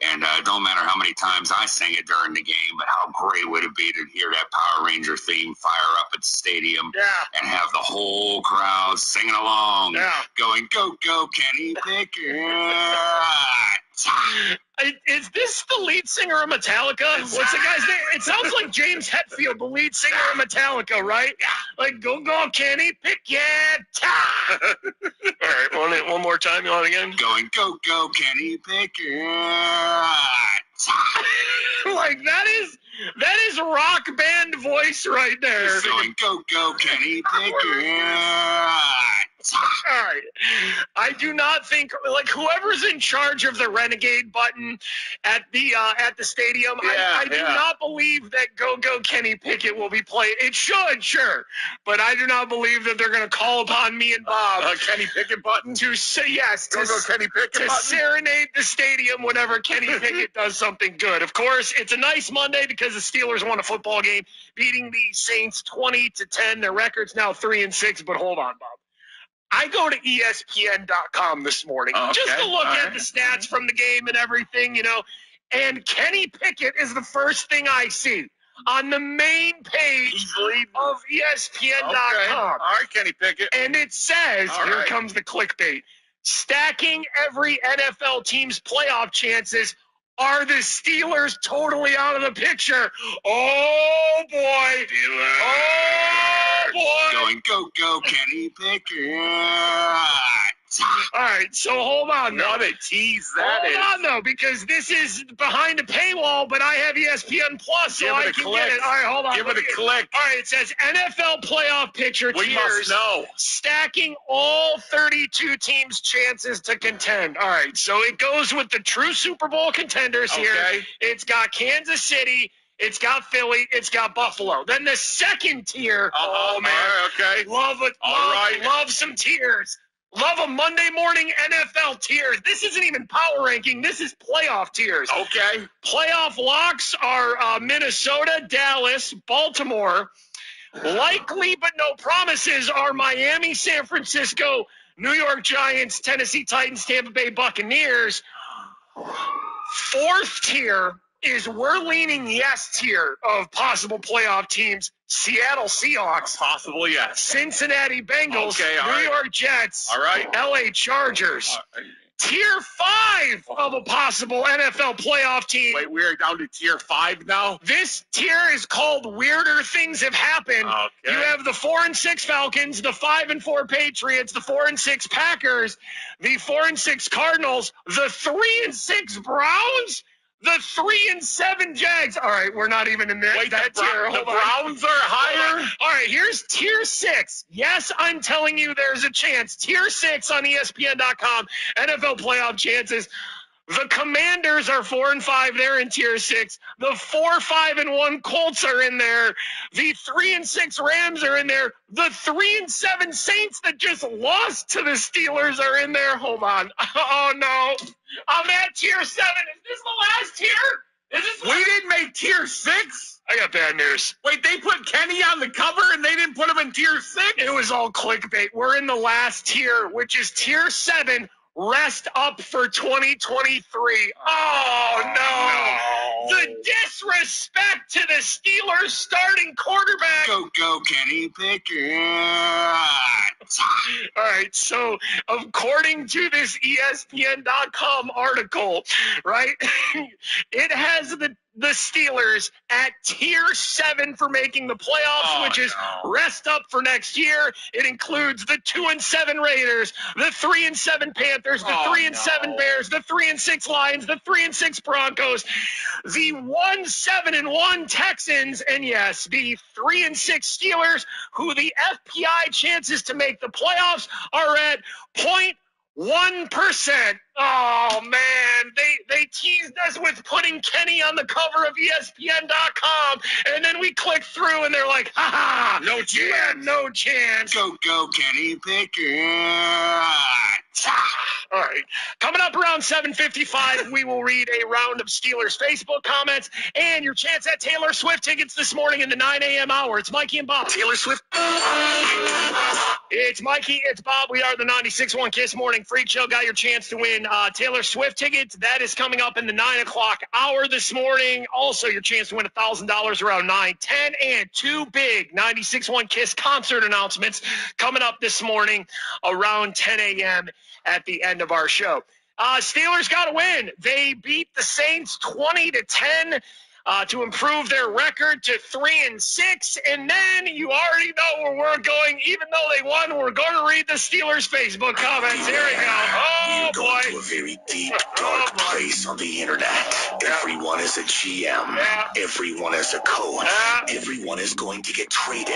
Speaker 9: And uh, don't matter how many times I sang it during the game, but how great would it be to hear that Power Ranger theme fire up at the stadium
Speaker 1: Yeah.
Speaker 9: and have the whole crowd singing along,
Speaker 1: Yeah.
Speaker 9: going, go, go, Kenny Pickett. *laughs*
Speaker 1: I- Is this the lead singer of Metallica? What's the guy's name? It sounds like *laughs* James Hetfield, the lead singer of Metallica, right? Like, go, go, Kenny, pick yeah, *laughs* ta. All right, one, one more time. You want it again?
Speaker 9: Going, go, go, Kenny pick Pickett. *laughs*
Speaker 1: like that is that is rock band voice right there.
Speaker 9: Going, go, go, Kenny Pickett.
Speaker 1: All right. I do not think like whoever's in charge of the renegade button at the uh, at the stadium.
Speaker 2: Yeah,
Speaker 1: I, I do
Speaker 2: yeah.
Speaker 1: not believe that Go Go Kenny Pickett will be played. It should, sure, but I do not believe that they're going to call upon me and Bob
Speaker 2: Uh, Kenny Pickett button.
Speaker 1: to say yes to,
Speaker 2: Go go Kenny Pickett
Speaker 1: to
Speaker 2: button.
Speaker 1: serenade the stadium whenever Kenny *laughs* Pickett does something good. Of course, it's a nice Monday because the Steelers won a football game, beating the Saints twenty to ten. Their record's now three and six. But hold on, Bob. I go to ESPN.com this morning
Speaker 2: Oh,
Speaker 1: just to look
Speaker 2: All
Speaker 1: at
Speaker 2: right.
Speaker 1: the stats from the game and everything, you know. And Kenny Pickett is the first thing I see on the main page of ESPN.com.
Speaker 2: Okay. All right, Kenny Pickett.
Speaker 1: And it says,
Speaker 2: All
Speaker 1: here
Speaker 2: right.
Speaker 1: comes the clickbait, stacking every NFL team's playoff chances. Are the Steelers totally out of the picture? Oh boy! Oh boy!
Speaker 9: Going, go, go, Kenny Pickett.
Speaker 1: All right, so hold on. now.
Speaker 2: What a tease that
Speaker 1: hold
Speaker 2: is.
Speaker 1: on though, because this is behind a paywall, but I have ESPN Plus, so
Speaker 2: Give it
Speaker 1: I
Speaker 2: a
Speaker 1: can
Speaker 2: click.
Speaker 1: get it. All right, hold on.
Speaker 2: Give it a
Speaker 1: me-
Speaker 2: click.
Speaker 1: All right, it says NFL playoff picture
Speaker 2: We
Speaker 1: tiers.
Speaker 2: must know.
Speaker 1: stacking all 32 teams' chances to contend. All right, so it goes with the true Super Bowl contenders here. It's got Kansas City, it's got Philly, it's got Buffalo. Then the second tier, uh-huh. oh man,
Speaker 2: okay.
Speaker 1: love it,
Speaker 2: All
Speaker 1: love,
Speaker 2: right.
Speaker 1: love some tiers. Love a Monday morning NFL tiers. This isn't even power ranking. This is playoff tiers.
Speaker 2: Okay.
Speaker 1: Playoff locks are uh, Minnesota, Dallas, Baltimore. Likely but no promises are Miami, San Francisco, New York Giants, Tennessee Titans, Tampa Bay Buccaneers. Fourth tier is we're leaning yes tier of possible playoff teams. Seattle Seahawks,
Speaker 2: Possibly yes.
Speaker 1: Cincinnati Bengals,
Speaker 2: Okay, all
Speaker 1: New
Speaker 2: right.
Speaker 1: York Jets,
Speaker 2: All right.
Speaker 1: LA Chargers. Tier five of a possible NFL playoff team.
Speaker 2: Wait, we're down to tier five now.
Speaker 1: This tier is called Weirder Things Have Happened.
Speaker 2: Okay.
Speaker 1: You have the four and six Falcons, the five and four Patriots, the four and six Packers, the four and six Cardinals, the three and six Browns, the three and seven Jags. All right, we're not even in that,
Speaker 2: Wait,
Speaker 1: that
Speaker 2: the,
Speaker 1: tier.
Speaker 2: Bra- the
Speaker 1: Hold on.
Speaker 2: Browns are higher.
Speaker 1: All right, here's tier six. Yes, I'm telling you there's a chance. Tier six on ESPN.com, NFL playoff chances. The Commanders are four and five. They're in tier six. The four, five, and one Colts are in there. The three and six Rams are in there. The three and seven Saints that just lost to the Steelers are in there. Hold on. *laughs* Oh no. I'm at tier seven. Is this the last tier? Is this
Speaker 2: We didn't make tier six.
Speaker 1: I got bad news.
Speaker 2: Wait, they put Kenny on the cover and they didn't put him in tier six.
Speaker 1: It was all clickbait. We're in the last tier, which is tier seven. Rest up for 2023. Oh no! The disrespect to the Steelers starting quarterback.
Speaker 9: Go, go, Kenny Pickett.
Speaker 1: All right, so according to this ESPN.com article, right, *laughs* it has the the Steelers at tier seven for making the playoffs,
Speaker 2: Oh,
Speaker 1: which is
Speaker 2: no.
Speaker 1: rest up for next year. It includes the two and seven Raiders, the three and seven Panthers, the
Speaker 2: Oh,
Speaker 1: three and
Speaker 2: no.
Speaker 1: seven Bears, the three and six Lions, the three and six Broncos, the one seven and one Texans, and yes, the three and six Steelers, who the FPI chances to make the playoffs are at point one percent. Oh man, they they teased us with putting Kenny on the cover of ESPN.com, and then we click through, and they're like, "Ha ha,
Speaker 2: No chance.
Speaker 1: no chance."
Speaker 9: Go, go, Kenny Pickett.
Speaker 1: All right. Coming up around 7:55, we will read a round of Steelers Facebook comments and your chance at Taylor Swift tickets this morning in the 9 a.m. hour. It's Mikey and Bob.
Speaker 2: Taylor Swift.
Speaker 1: It's Mikey. It's Bob. We are the 96.1 Kiss Morning Freak Show. Got your chance to win uh, Taylor Swift tickets. That is coming up in the 9 o'clock hour this morning. Also, your chance to win $1,000 around 9, 10, and two big 96.1 Kiss concert announcements coming up this morning around 10 a.m. at the end of our show. Uh, Steelers got to win. They beat the Saints 20 to 10 uh, to improve their record to three and six. And then you already know where we're going. Even though they won, we're going to read the Steelers Facebook comments. Here we go. Oh
Speaker 11: You're going to
Speaker 1: boy.
Speaker 11: a very deep,
Speaker 1: Oh,
Speaker 11: dark
Speaker 1: boy.
Speaker 11: place on the internet. Everyone is a GM.
Speaker 1: Yeah.
Speaker 11: Everyone is a coach.
Speaker 1: Yeah.
Speaker 11: Everyone is going to get traded.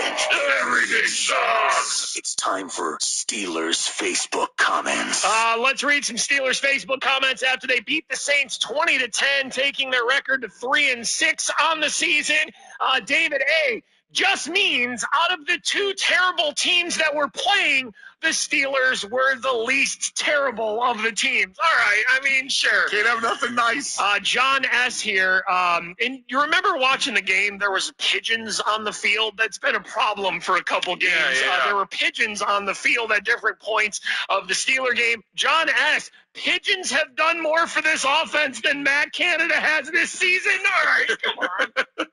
Speaker 1: Everything sucks.
Speaker 11: It's time for Steelers Facebook comments.
Speaker 1: Uh, let's read some Steelers Facebook comments after they beat the Saints 20 to 10, taking their record to three and six on the season. Uh, David A. Just means out of the two terrible teams that were playing, the Steelers were the least terrible of the teams. All right, I mean, sure.
Speaker 2: Can't have nothing nice.
Speaker 1: Uh, John S. here. Um, and you remember watching the game? There was pigeons on the field. That's been a problem for a couple games.
Speaker 2: Yeah, yeah.
Speaker 1: Uh, there were pigeons on the field at different points of the Steeler game. John S. Pigeons have done more for this offense than Matt Canada has this season. All right, come on.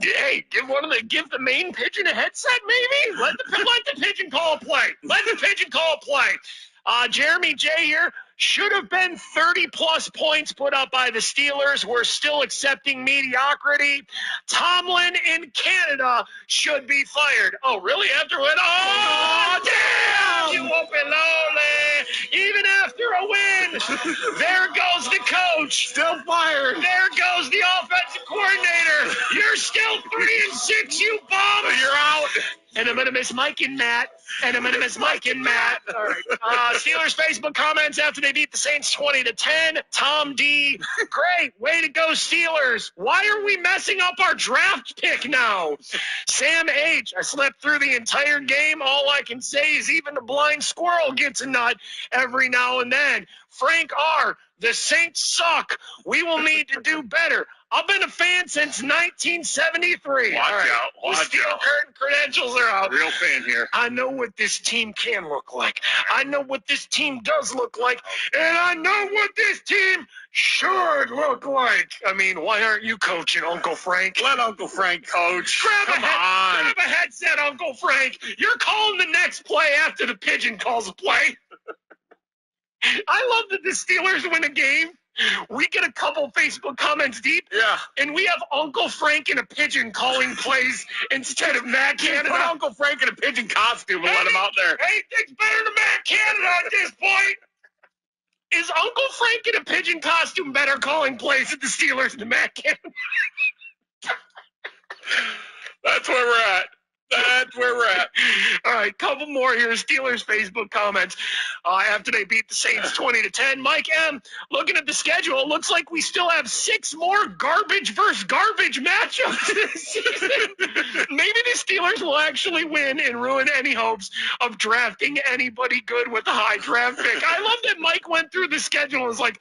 Speaker 1: *laughs* hey, give one of the give the main pigeon a headset, maybe. Let the let the pigeon call a play. Let the pigeon call play. Uh, Jeremy J here should have been 30 plus points put up by the Steelers. We're still accepting mediocrity. Tomlin in Canada should be fired. Oh, really? After what? Oh, damn! You be lonely. Even after a win, there goes the coach.
Speaker 2: Still fired.
Speaker 1: There goes the offensive coordinator. You're still three and six, you bum.
Speaker 2: You're out.
Speaker 1: And I'm gonna miss Mike and Matt. And I'm gonna miss Mike and Matt. All right. Uh, Steelers Facebook comments after they beat the Saints 20 to 10. Tom D. Great. Way to go, Steelers. Why are we messing up our draft pick now? Sam H. I slept through the entire game. All I can say is even the blind squirrel gets a nut every now and then. Frank R. The Saints suck. We will need to do better. I've been a fan since 1973.
Speaker 2: Watch
Speaker 1: All right.
Speaker 2: out, watch
Speaker 1: Steel
Speaker 2: out.
Speaker 1: Curtain credentials are out.
Speaker 2: Real fan here.
Speaker 1: I know what this team can look like. I know what this team does look like. And I know what this team should look like. I mean, why aren't you coaching, Uncle Frank?
Speaker 2: Let Uncle Frank coach.
Speaker 1: Grab
Speaker 2: Come
Speaker 1: a,
Speaker 2: on.
Speaker 1: grab a headset, Uncle Frank. You're calling the next play after the pigeon calls a play. *laughs* I love that the Steelers win a game. We get a couple Facebook comments deep,
Speaker 2: Yeah.
Speaker 1: and we have Uncle Frank and a pigeon calling plays *laughs* instead of Matt
Speaker 2: Put
Speaker 1: Canada.
Speaker 2: Uncle Frank in a pigeon costume and let him out there.
Speaker 1: Anything's better than Matt Canada at this point. Is Uncle Frank in a pigeon costume better calling plays at the Steelers than Matt Canada? *laughs*
Speaker 2: That's where we're at. That's where we're at.
Speaker 1: All right, couple more here. Steelers Facebook comments uh, after they beat the Saints 20 to 10. Mike M. Looking at the schedule, looks like we still have six more garbage versus garbage matchups this season. *laughs* Maybe the Steelers will actually win and ruin any hopes of drafting anybody good with a high draft pick. I love that Mike went through the schedule and was like,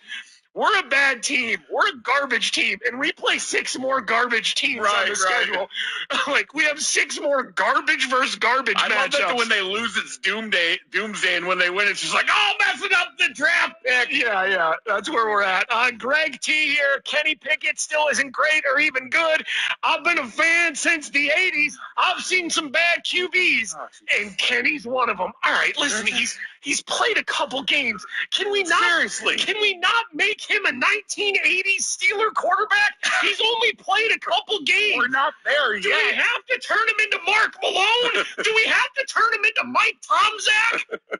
Speaker 1: we're a bad team. We're a garbage team, and we play six more garbage teams on the
Speaker 2: right.
Speaker 1: schedule. *laughs* like we have six more garbage versus garbage
Speaker 2: I love that when they lose, it's doomsday, doomsday, and when they win, it's just like, oh, messing up the draft pick.
Speaker 1: Yeah, yeah, that's where we're at. Uh, Greg T here. Kenny Pickett still isn't great or even good. I've been a fan since the 80s. I've seen some bad QBs, and Kenny's one of them. All right, listen, he's he's played a couple games. Can we not
Speaker 2: Seriously.
Speaker 1: Can we not make him a 1980s Steeler quarterback? He's only played a couple games.
Speaker 2: We're not there yet.
Speaker 1: Do we have to turn him into Mark Malone? Do we have to turn him into Mike Tomczak? *laughs*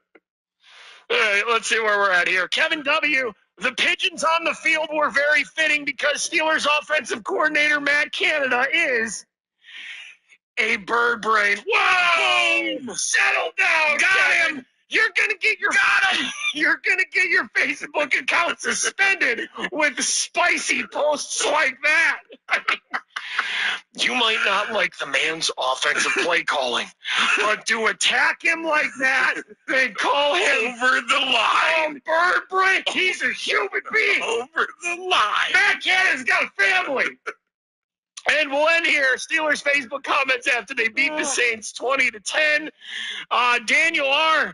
Speaker 1: All right, let's see where we're at here. Kevin W. The pigeons on the field were very fitting because Steelers offensive coordinator Matt Canada is a bird brain. Whoa! Settle down. Got him. You're gonna get your *laughs* got him. You're gonna get your Facebook account suspended with spicy posts like that. *laughs* You might not like the man's offensive play calling, but to attack him like that, they call him
Speaker 2: Over the line.
Speaker 1: a bird brain, he's a human being.
Speaker 2: Over the line.
Speaker 1: Matt Canada's got a family. And we'll end here. Steelers Facebook comments after they beat the Saints 20 to 10. Uh, Daniel R.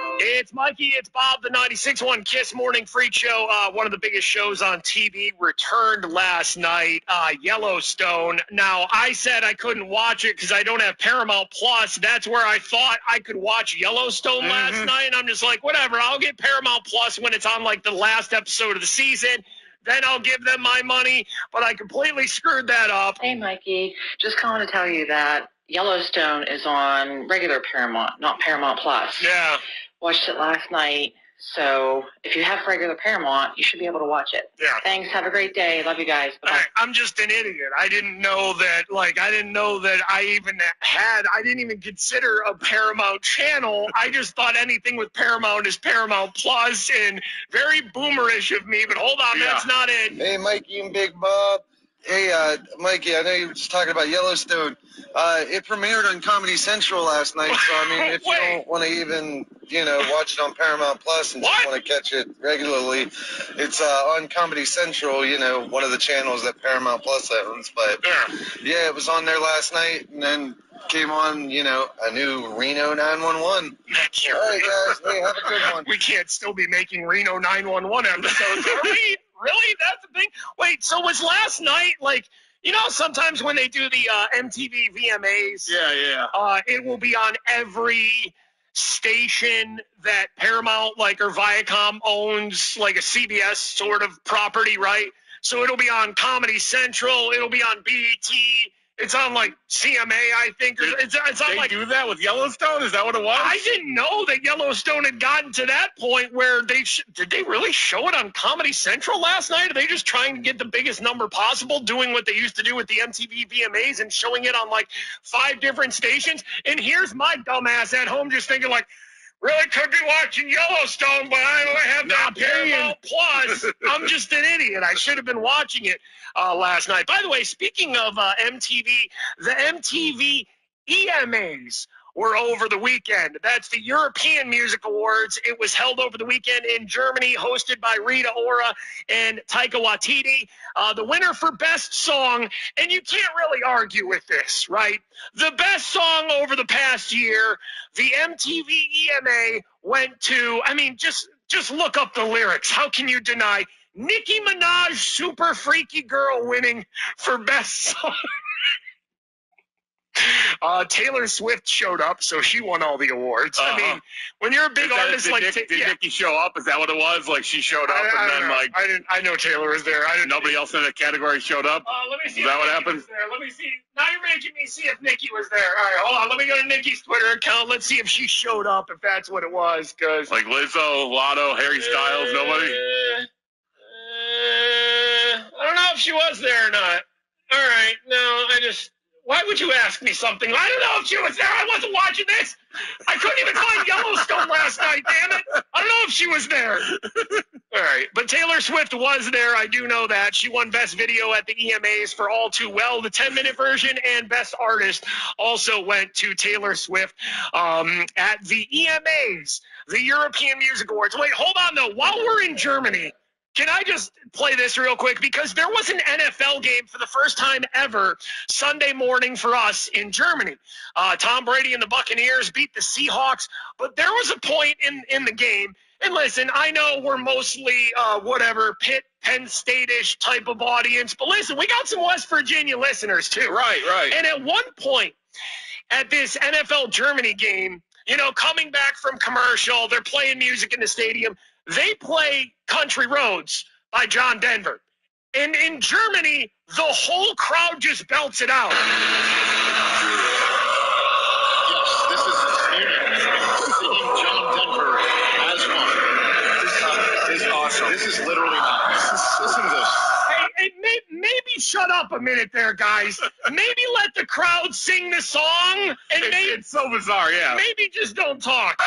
Speaker 1: It's Mikey, it's Bob, the 96.1 Kiss Morning Freak Show. Uh, one of the biggest shows on TV returned last night, uh, Yellowstone. Now, I said I couldn't watch it because I don't have Paramount Plus. That's where I thought I could watch Yellowstone last night. And I'm just like, whatever, I'll get Paramount Plus when it's on like the last episode of the season. Then I'll give them my money. But I completely screwed that up.
Speaker 7: Hey, Mikey. Just calling to tell you that Yellowstone is on regular Paramount, not Paramount Plus.
Speaker 1: Yeah.
Speaker 7: Watched it last night. So if you have regular Paramount, you should be able to watch it.
Speaker 1: Yeah.
Speaker 7: Thanks. Have a great day. Love you guys. Bye.
Speaker 1: I, I'm just an idiot. I didn't know that, like, I didn't know that I even had, I didn't even consider a Paramount channel. I just thought anything with Paramount is Paramount Plus and very boomerish of me, but hold on, that's not it.
Speaker 12: Hey, Mikey and Big Bob. Hey, uh, Mikey, I know you were just talking about Yellowstone. Uh, it premiered on Comedy Central last night, so I mean, *laughs* if you don't want to even, you know, watch it on Paramount Plus and just want to catch it regularly, it's uh, on Comedy Central, you know, one of the channels that Paramount Plus owns. But yeah, it was on there last night, and then came on, you know, a new Reno 911.
Speaker 1: All
Speaker 12: right, guys, hey, have a good one. *laughs*
Speaker 1: We can't still be making Reno 911 episodes, are we? Really? That's the thing? Wait, so was last night, like, you know, sometimes when they do the uh, MTV VMAs,
Speaker 2: Yeah, yeah.
Speaker 1: uh, it will be on every station that Paramount, like, or Viacom owns, like a CBS sort of property, right? So it'll be on Comedy Central, it'll be on BET, it's on like CMA, I think. It's, it's on
Speaker 2: They
Speaker 1: like
Speaker 2: do that with Yellowstone? Is that what it was?
Speaker 1: I didn't know that Yellowstone had gotten to that point where they sh- did they really show it on Comedy Central last night? Are they just trying to get the biggest number possible, doing what they used to do with the MTV VMAs and showing it on like five different stations? And here's my dumbass at home just thinking like. Really could be watching Yellowstone, but I don't have
Speaker 2: Not
Speaker 1: that Paramount Plus. *laughs* I'm just an idiot. I should have been watching it uh, last night. By the way, speaking of uh, MTV, the MTV EMAs were over the weekend. That's the European Music Awards. It was held over the weekend in Germany, hosted by Rita Ora and Taika Waititi. Uh, the winner for Best Song, and you can't really argue with this, right? The best song over the past year, the MTV EMA went to, I mean, just just look up the lyrics. How can you deny Nicki Minaj, Super Freaky Girl winning for Best Song? *laughs* *laughs* Uh, Taylor Swift showed up, so she won all the awards. I
Speaker 2: Uh-huh.
Speaker 1: mean, when you're a big
Speaker 2: that-
Speaker 1: artist
Speaker 2: did
Speaker 1: like
Speaker 2: Nick-
Speaker 1: Ta-
Speaker 2: did
Speaker 1: yeah.
Speaker 2: Nicki show up? Is that what it was? Like she showed up
Speaker 1: I- I
Speaker 2: and then
Speaker 1: know.
Speaker 2: like
Speaker 1: I didn't. I know Taylor was there. I didn't.
Speaker 2: nobody else in the category showed up.
Speaker 1: Uh, let me see.
Speaker 2: Is that what
Speaker 1: Nicki
Speaker 2: happened?
Speaker 1: Let me see. Now you're making me see if Nicki was there. All right, hold on. Let me go to Nicki's Twitter account. Let's see if she showed up. If that's what it was, because
Speaker 2: Like Lizzo, Latto, Harry Styles, nobody.
Speaker 1: Uh, I don't know if she was there or not. All right, no, I just. Why would you ask me something? I don't know if she was there. I wasn't watching this. I couldn't even find Yellowstone last night. Damn it! I don't know if she was there. All right, but Taylor Swift was there. I do know that she won Best Video at the EMAs for All Too Well, the 10-minute version, and Best Artist also went to Taylor Swift um, at the EMAs, the European Music Awards. Wait, hold on though. While we're in Germany, can I just play this real quick? Because there was an NFL game for the first time ever Sunday morning for us in Germany. Uh, Tom Brady and the Buccaneers beat the Seahawks, but there was a point in, in the game. And listen, I know we're mostly uh, whatever Pitt, Penn State-ish type of audience, but listen, we got some West Virginia listeners too.
Speaker 2: Right, right.
Speaker 1: And at one point at this NFL Germany game, you know, coming back from commercial, they're playing music in the stadium. They play Country Roads by John Denver. And in Germany, the whole crowd just belts it out.
Speaker 2: Yes, this is singing John Denver as one. This, is awesome. This is literally nice. Listen to this.
Speaker 1: Hey, hey may, maybe shut up a minute there, guys. maybe let the crowd sing the song, and
Speaker 2: It's,
Speaker 1: maybe,
Speaker 2: it's so bizarre, yeah.
Speaker 1: maybe just don't talk.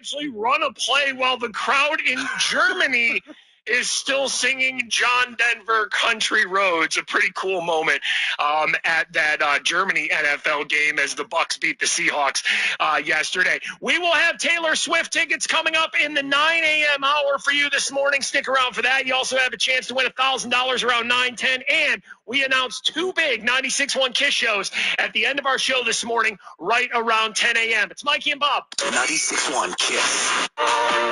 Speaker 1: Actually run a play while the crowd in Germany *laughs* is still singing John Denver Country Roads. A pretty cool moment um, at that uh, Germany NFL game as the Bucs beat the Seahawks uh, yesterday. We will have Taylor Swift tickets coming up in the 9 a.m. hour for you this morning. Stick around for that. You also have a chance to win $1,000 around 9, 10, and we announced two big 96.1 Kiss shows at the end of our show this morning, right around 10 a.m. It's Mikey and Bob.
Speaker 11: 96.1 Kiss.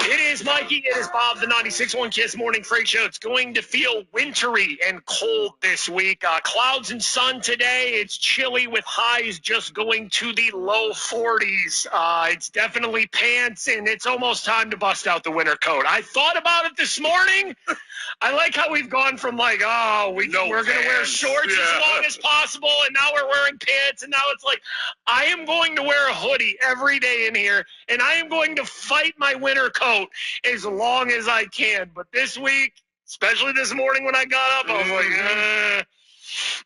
Speaker 1: It is Mikey. It is Bob, the 96.1 Kiss Morning Freak Show. It's going to feel wintry and cold this week. Uh, clouds and sun today. It's chilly with highs just going to the low 40s. Uh, it's definitely pants, and it's almost time to bust out the winter coat. I thought about it this morning. *laughs* I like how we've gone from like, oh, we,
Speaker 2: No
Speaker 1: we're going to wear shorts as long as possible, and now we're wearing pants, and now it's like, I am going to wear a hoodie every day in here, and I am going to fight my winter coat as long as I can. But this week, especially this morning when I got up, I was like, uh,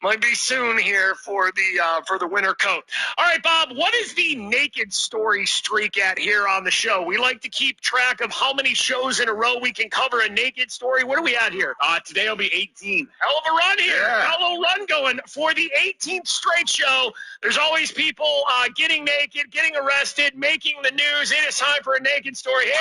Speaker 1: might be soon here for the uh, for the winter coat. All right, Bob, what is the naked story streak at here on the show? We like to keep track of how many shows in a row we can cover a naked story. What are we at here?
Speaker 2: Uh, today will be 18.
Speaker 1: Hell of a run here.
Speaker 2: Yeah.
Speaker 1: Hell of a run going for the 18th straight show. There's always people uh, getting naked, getting arrested, making the news. It is time for a naked story. Here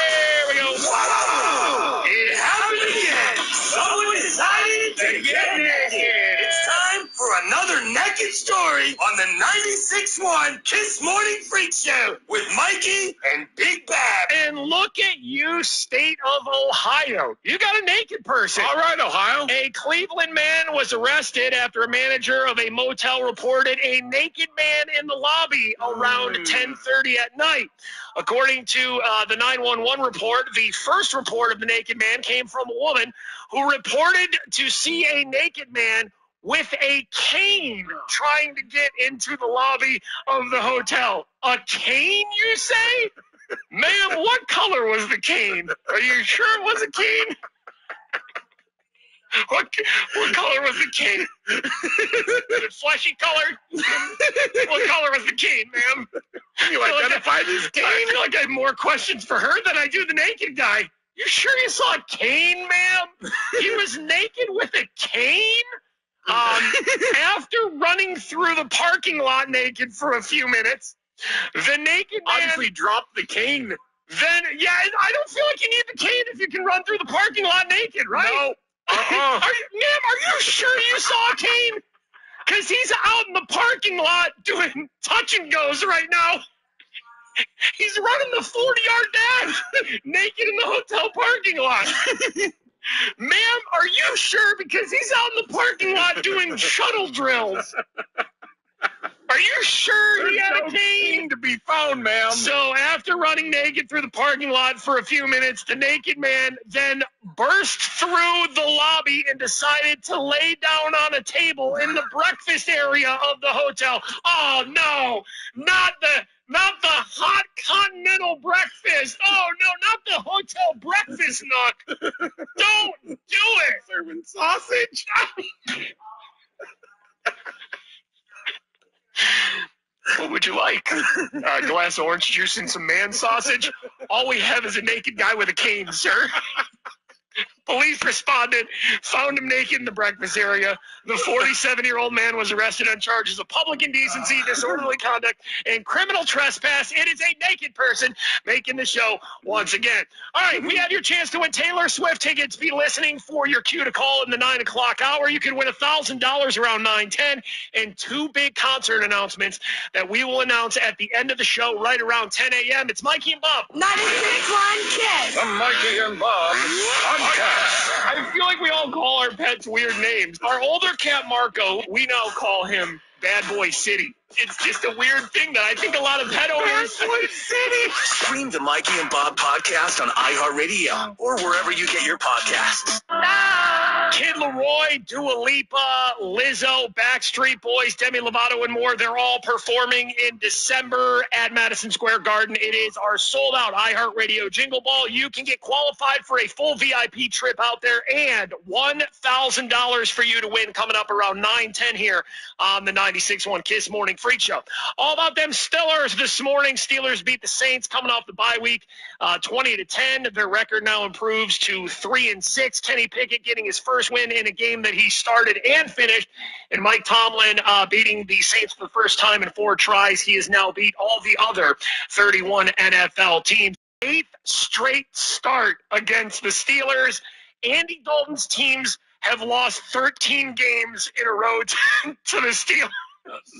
Speaker 1: we go.
Speaker 11: It happened again. Someone decided to get naked. It's time for another naked story on the 96.1 Kiss Morning Freak Show with Mikey and Big Bob.
Speaker 1: And look at you, state of Ohio. You got a naked person.
Speaker 2: All right, Ohio.
Speaker 1: A Cleveland man was arrested after a manager of a motel reported a naked man in the lobby around 10:30 at night. According to uh, the 911 report, the first report of the naked man came from a woman who reported to see a naked man with a cane trying to get into the lobby of the hotel. A cane, you say? Ma'am, what color was the cane? Are you sure it was a cane? What, what color was the cane? Was it fleshy colored? what color was the cane, ma'am?
Speaker 2: You
Speaker 1: I feel like
Speaker 2: identify
Speaker 1: I-
Speaker 2: this cane?
Speaker 1: I feel like I have more questions for her than I do the naked guy. You sure you saw a cane, ma'am? He was naked with a cane? Um, after running through the parking lot naked for a few minutes, the naked man
Speaker 2: Obviously dropped the cane.
Speaker 1: then yeah, I don't feel like you need the cane if you can run through the parking lot naked, right?
Speaker 2: No. Uh-uh. *laughs*
Speaker 1: Are you, ma'am, are you sure you saw a cane? Because he's out in the parking lot doing touch and goes right now. He's running the 40 yard dash *laughs* naked in the hotel parking lot. *laughs* Ma'am, are you sure? Because he's out in the parking lot doing shuttle drills. Are you sure he had
Speaker 13: no
Speaker 1: a cane
Speaker 13: to be found, ma'am.
Speaker 1: So after running naked through the parking lot for a few minutes, the naked man then burst through the lobby and decided to lay down on a table in the breakfast area of the hotel. Oh no, not the hot continental breakfast. Oh no, not the hotel breakfast nook. Don't do it.
Speaker 13: Serving sausage.
Speaker 1: What would you like? A glass of orange juice and some man sausage? All we have is a naked guy with a cane, sir. Police responded, found him naked in the breakfast area. The 47 year old man was arrested on charges of public indecency, disorderly conduct, and criminal trespass. It is a naked person making the show once again. All right, we have your chance to win Taylor Swift tickets. Be listening for your cue to call in the 9 o'clock hour. You can win $1,000 around 910 and two big concert announcements that we will announce at the end of the show right around 10 a.m. It's Mikey and Bob.
Speaker 11: 96.1 Kiss.
Speaker 13: The Mikey and Bob podcast.
Speaker 1: I feel like we all call our pets weird names. Our older cat Marco, we now call him Bad Boy City. It's just a weird thing that I think a lot of pet owners. Bad Boy City.
Speaker 11: Stream the Mikey and Bob podcast on iHeartRadio or wherever you get your podcasts.
Speaker 1: Kid LAROI, Dua Lipa, Lizzo, Backstreet Boys, Demi Lovato, and more. They're all performing in December at Madison Square Garden. It is our sold out iHeartRadio Jingle Ball. You can get qualified for a full VIP trip out there and $1,000 for you to win coming up around 9 10 here on the 96.1 Kiss Morning Freak Show. All about them Steelers this morning. Steelers beat the Saints coming off the bye week uh, 20 to 10. Their record now improves to 3 and 6. Kenny Pickett getting his first win in a game that he started and finished. And Mike Tomlin uh, beating the Saints for the first time in four tries. He has now beat all the other 31 NFL teams. Eighth straight start against the Steelers. Andy Dalton's teams have lost 13 games in a row to, *laughs* to the Steelers.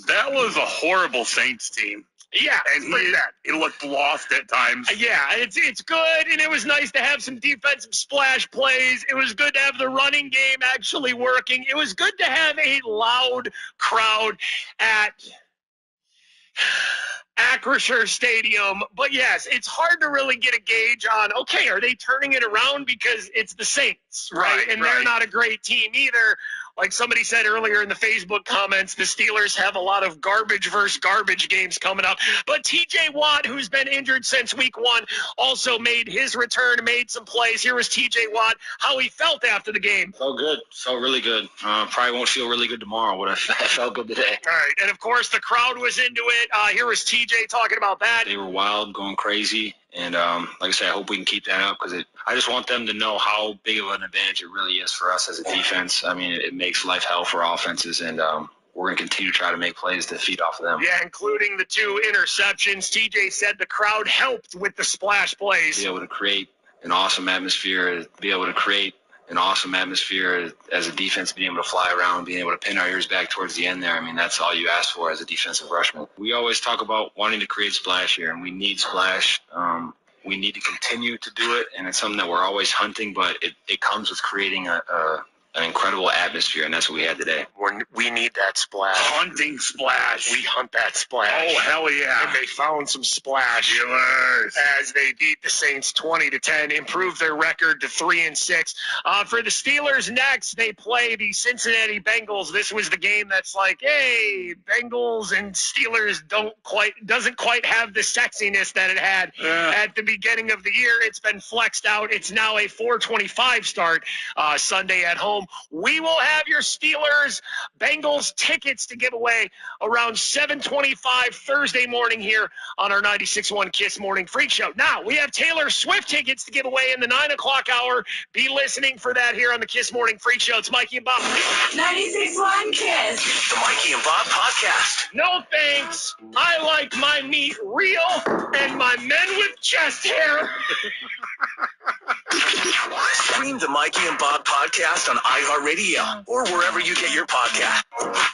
Speaker 13: That was a horrible Saints team.
Speaker 1: Yeah,
Speaker 13: And he,
Speaker 1: bad.
Speaker 13: he looked lost at times.
Speaker 1: Uh, yeah, it's it's good, and it was nice to have some defensive splash plays. It was good to have the running game actually working. It was good to have a loud crowd at Acrisure Stadium. But yes, it's hard to really get a gauge on. Okay, are they turning it around because it's the Saints, right?
Speaker 13: Right,
Speaker 1: and they're not a great team either. Like somebody said earlier in the Facebook comments, the Steelers have a lot of garbage versus garbage games coming up. But TJ Watt, who's been injured since week one, also made his return, made some plays. Here was TJ Watt, how he felt after the game.
Speaker 14: Felt good. Felt really good. Uh, probably won't feel really good tomorrow, but I I *laughs* felt good today.
Speaker 1: All right, and of course the crowd was into it. Uh, here was TJ talking about that.
Speaker 14: They were wild, going crazy, and um, like I said, I hope we can keep that up because I just want them to know how big of an advantage it really is for us as a defense. I mean, it, it makes life hell for offenses, and um, we're going to continue to try to make plays to feed off of them.
Speaker 1: Yeah, including the two interceptions. TJ said the crowd helped with the splash plays.
Speaker 14: Be able to create an awesome atmosphere, be able to create an awesome atmosphere as a defense, being able to fly around, being able to pin our ears back towards the end there. I mean, that's all you ask for as a defensive rushman. We always talk about wanting to create splash here, and we need splash. Um, we need to continue to do it, and it's something that we're always hunting, but it, it comes with creating a, a an incredible atmosphere, and that's what we had today.
Speaker 1: We're, we need that splash.
Speaker 13: Hunting splash.
Speaker 1: We hunt that splash.
Speaker 13: Oh, hell yeah.
Speaker 1: And they found some splash
Speaker 13: Steelers.
Speaker 1: as they beat the Saints 20 to 10, improved their record to 3 and 6. Uh, for the Steelers next, they play the Cincinnati Bengals. This was the game that's like, hey, Bengals and Steelers don't quite doesn't quite have the sexiness that it had
Speaker 13: Yeah.
Speaker 1: at the beginning of the year. It's been flexed out. It's now a 425 start uh, Sunday at home. We will have your Steelers Bengals tickets to give away around 725 Thursday morning here on our 96.1 Kiss Morning Freak Show. Now, we have Taylor Swift tickets to give away in the 9 o'clock hour. Be listening for that here on the Kiss Morning Freak Show. It's Mikey and Bob.
Speaker 11: 96.1 Kiss. The Mikey and Bob podcast.
Speaker 1: No thanks. I like my meat real and my men with chest hair. *laughs*
Speaker 11: Stream the Mikey and Bob podcast on iHeartRadio or wherever you get your podcast.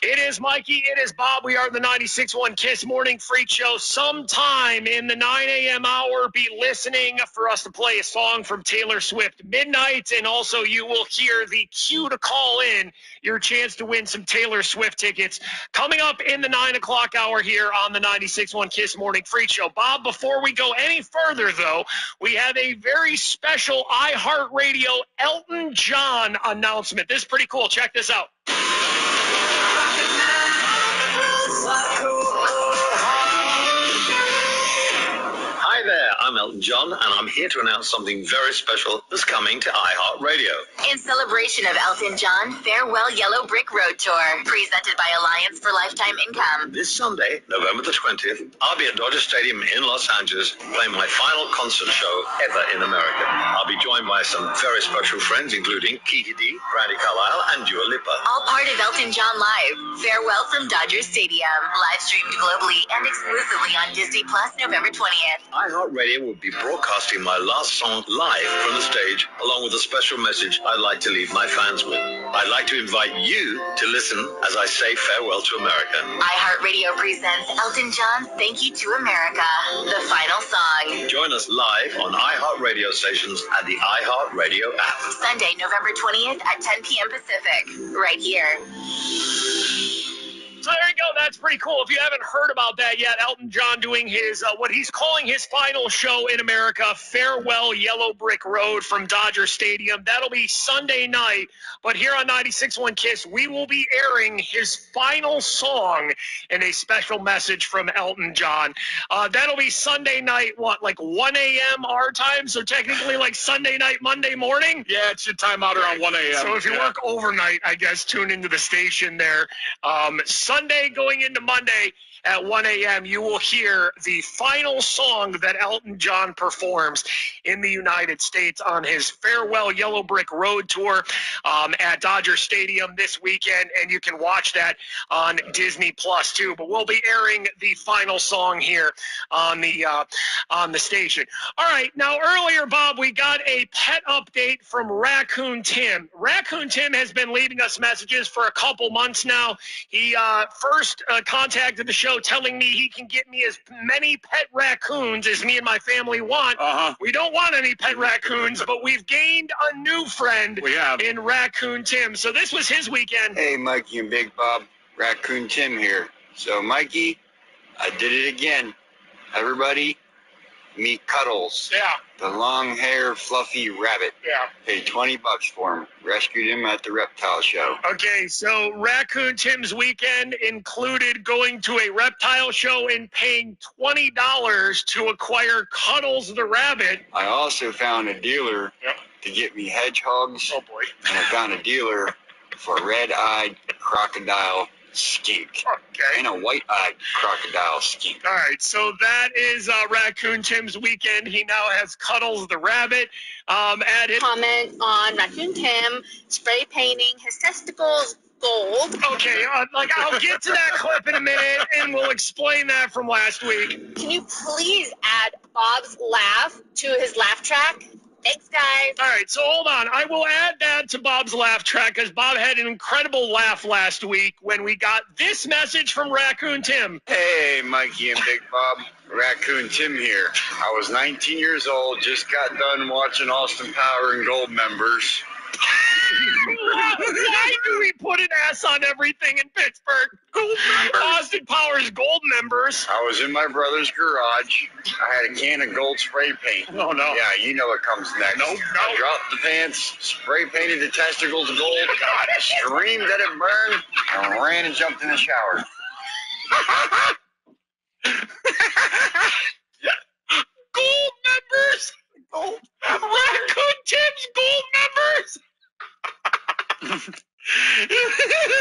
Speaker 1: It is Mikey. It is Bob. We are the 96.1 Kiss Morning Freak Show. Sometime in the 9 a.m. hour, be listening for us to play a song from Taylor Swift Midnight. And also, you will hear the cue to call in your chance to win some Taylor Swift tickets coming up in the 9 o'clock hour here on the 96.1 Kiss Morning Freak Show. Bob, before we go any further, though, we have a very special iHeartRadio Elton John announcement. This is pretty cool. Check this out.
Speaker 15: I'm Elton John, and I'm here to announce something very special that's coming to iHeartRadio.
Speaker 16: In celebration of Elton John, Farewell Yellow Brick Road Tour, presented by Alliance for Lifetime Income.
Speaker 15: This Sunday, November the 20th, I'll be at Dodger Stadium in Los Angeles playing my final concert show ever in America. I'll be joined by some very special friends, including Kiki Dee, Brandi Carlile, and Dua Lipa.
Speaker 16: All part of Elton John Live. Farewell from Dodger Stadium. Live streamed globally and exclusively on Disney Plus November 20th.
Speaker 15: iHeartRadio will be broadcasting my last song live from the stage, along with a special message I'd like to leave my fans with. I'd like to invite you to listen as I say farewell to America.
Speaker 16: iHeartRadio presents Elton John's Thank You to America, the final song.
Speaker 15: Join us live on iHeartRadio stations and the iHeartRadio app.
Speaker 16: Sunday, November 20th at 10 p.m. Pacific, right here.
Speaker 1: So there you go. That's pretty cool. If you haven't heard about that yet, Elton John doing his uh, what he's calling his final show in America, Farewell Yellow Brick Road from Dodger Stadium. That'll be Sunday night. But here on 96.1 Kiss, we will be airing his final song and a special message from Elton John. Uh, that'll be Sunday night, what, like 1 a.m. our time? So technically like Sunday night, Monday morning?
Speaker 13: Yeah, it's your time out around 1 a.m.
Speaker 1: So if you
Speaker 13: Yeah.
Speaker 1: work overnight, I guess tune into the station there. Um, Sunday going into Monday at 1 a.m., you will hear the final song that Elton John performs in the United States on his farewell Yellow Brick Road tour um, at Dodger Stadium this weekend, and you can watch that on Disney Plus too. But we'll be airing the final song here on the uh, on the station. All right, now earlier, Bob, we got a pet update from Raccoon Tim. Raccoon Tim has been leaving us messages for a couple months now. He uh, first uh, contacted the show telling me he can get me as many pet raccoons as me and my family want.
Speaker 13: Uh-huh.
Speaker 1: We don't want any pet raccoons, but we've gained a new friend
Speaker 13: We have.
Speaker 1: in Raccoon Tim. So this was his weekend.
Speaker 5: Hey, Mikey and Big Bob, Raccoon Tim here. So, Mikey, I did it again. Everybody, meet Cuddles,
Speaker 1: Yeah,
Speaker 5: the long hair, fluffy rabbit.
Speaker 1: yeah.
Speaker 5: Paid 20 bucks for him. Rescued him at the reptile show.
Speaker 1: Okay, so Raccoon Tim's weekend included going to a reptile show and paying twenty dollars to acquire Cuddles the rabbit.
Speaker 5: I also found a dealer yep. to get me hedgehogs.
Speaker 1: Oh boy.
Speaker 5: And I found a dealer for red-eyed crocodile skink.
Speaker 1: Okay.
Speaker 5: And a white-eyed crocodile skink.
Speaker 1: All right, so that is uh, Raccoon Tim's weekend. He now has Cuddles the rabbit. Um, at his
Speaker 17: comment on Raccoon Tim spray painting his testicles gold.
Speaker 1: Okay, uh, like I'll get to that clip in a minute, and we'll explain that from last week.
Speaker 17: Can you please add Bob's laugh to his laugh track? Thanks, guys.
Speaker 1: All right, so hold on. I will add that to Bob's laugh track because Bob had an incredible laugh last week when we got this message from Raccoon Tim.
Speaker 5: Hey, Mikey and Big Bob. Raccoon Tim here. I was 19 years old, just got done watching Austin Power and Gold members.
Speaker 1: Why do we put an S on everything in Pittsburgh? Gold members. Austin Powers gold members.
Speaker 5: I was in my brother's garage. I had a can of gold spray paint.
Speaker 1: Oh, no.
Speaker 5: Yeah, you know what comes next.
Speaker 1: No, no.
Speaker 5: I dropped the pants, spray painted the testicles gold, God, screamed that it burned, and ran and jumped in the shower. *laughs*
Speaker 1: Gold members. Gold. *laughs* Raccoon Tim's gold members. *laughs*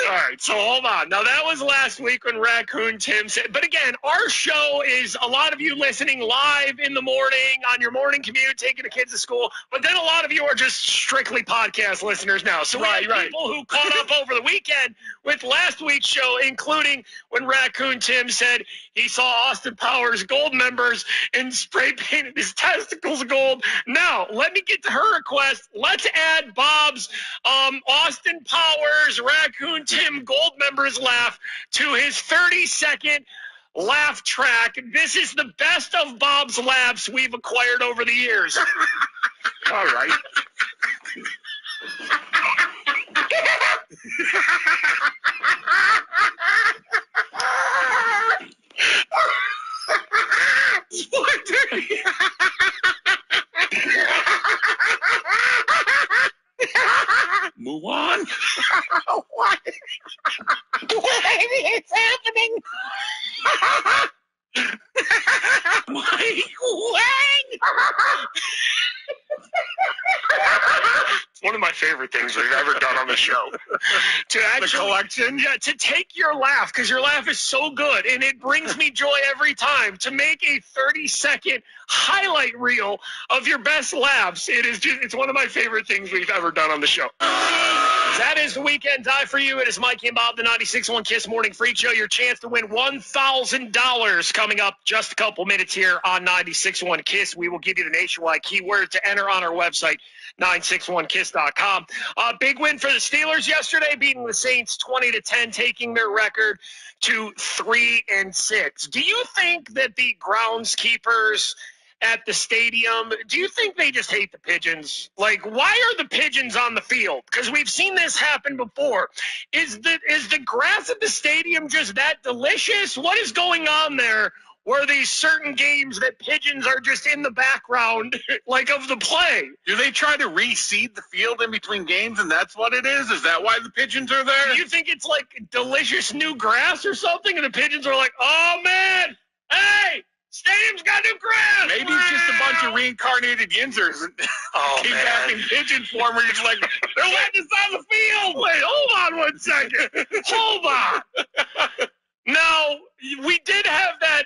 Speaker 1: All right, so hold on. Now that was last week when Raccoon Tim said. But again, our show is a lot of you listening live in the morning on your morning commute, taking the kids to school. But then a lot of you are just strictly podcast listeners now. So we
Speaker 13: Right, right.
Speaker 1: people who caught up over the weekend with last week's show, including when Raccoon Tim said he saw Austin Powers gold members and spray painted his testicles gold. Now let me get to her request. Let's add Bob's um, Austin Powers hours Raccoon Tim Gold members laugh to his 30 second laugh track. This is the best of Bob's laughs we've acquired over the years. *laughs*
Speaker 13: All right. *laughs* *laughs* Move on. *laughs*
Speaker 1: what? *laughs* it's happening. Mike Wang.
Speaker 13: One of my favorite things we've ever done on the show.
Speaker 1: to actually,
Speaker 13: collection?
Speaker 1: yeah, to take your laugh because your laugh is so good and it brings me joy every time. To make a 30 second highlight reel of your best laughs, it is just, it's one of my favorite things we've ever done on the show. That is the weekend die for you. It is Mikey and Bob, the 96.1 Kiss Morning Freak Show. Your chance to win $1,000 coming up just a couple minutes here on 96.1 Kiss. We will give you the nationwide keyword to enter on our website, 961kiss.com. Uh, big win for the Steelers yesterday, beating the Saints 20 to 10, taking their record to three and six. Do you think that the groundskeepers at the stadium, do you think they just hate the pigeons? Like, why are the pigeons on the field? Because we've seen this happen before. Is the is the grass at the stadium just that delicious? What is going on there? Where these certain games that pigeons are just in the background, *laughs* like of the play?
Speaker 13: Do they try to reseed the field in between games, and that's what it is? Is that why the pigeons are there?
Speaker 1: Do you think it's like delicious new grass or something? And the pigeons are like, oh man, hey, stadium's got new grass.
Speaker 13: Maybe it's just a bunch of reincarnated yinzers *laughs*
Speaker 1: Oh, *laughs*
Speaker 13: came
Speaker 1: man.
Speaker 13: back in pigeon form where you're just like, they're letting us on the field.
Speaker 1: Wait, hold on one second. *laughs* hold on. Now, we did have that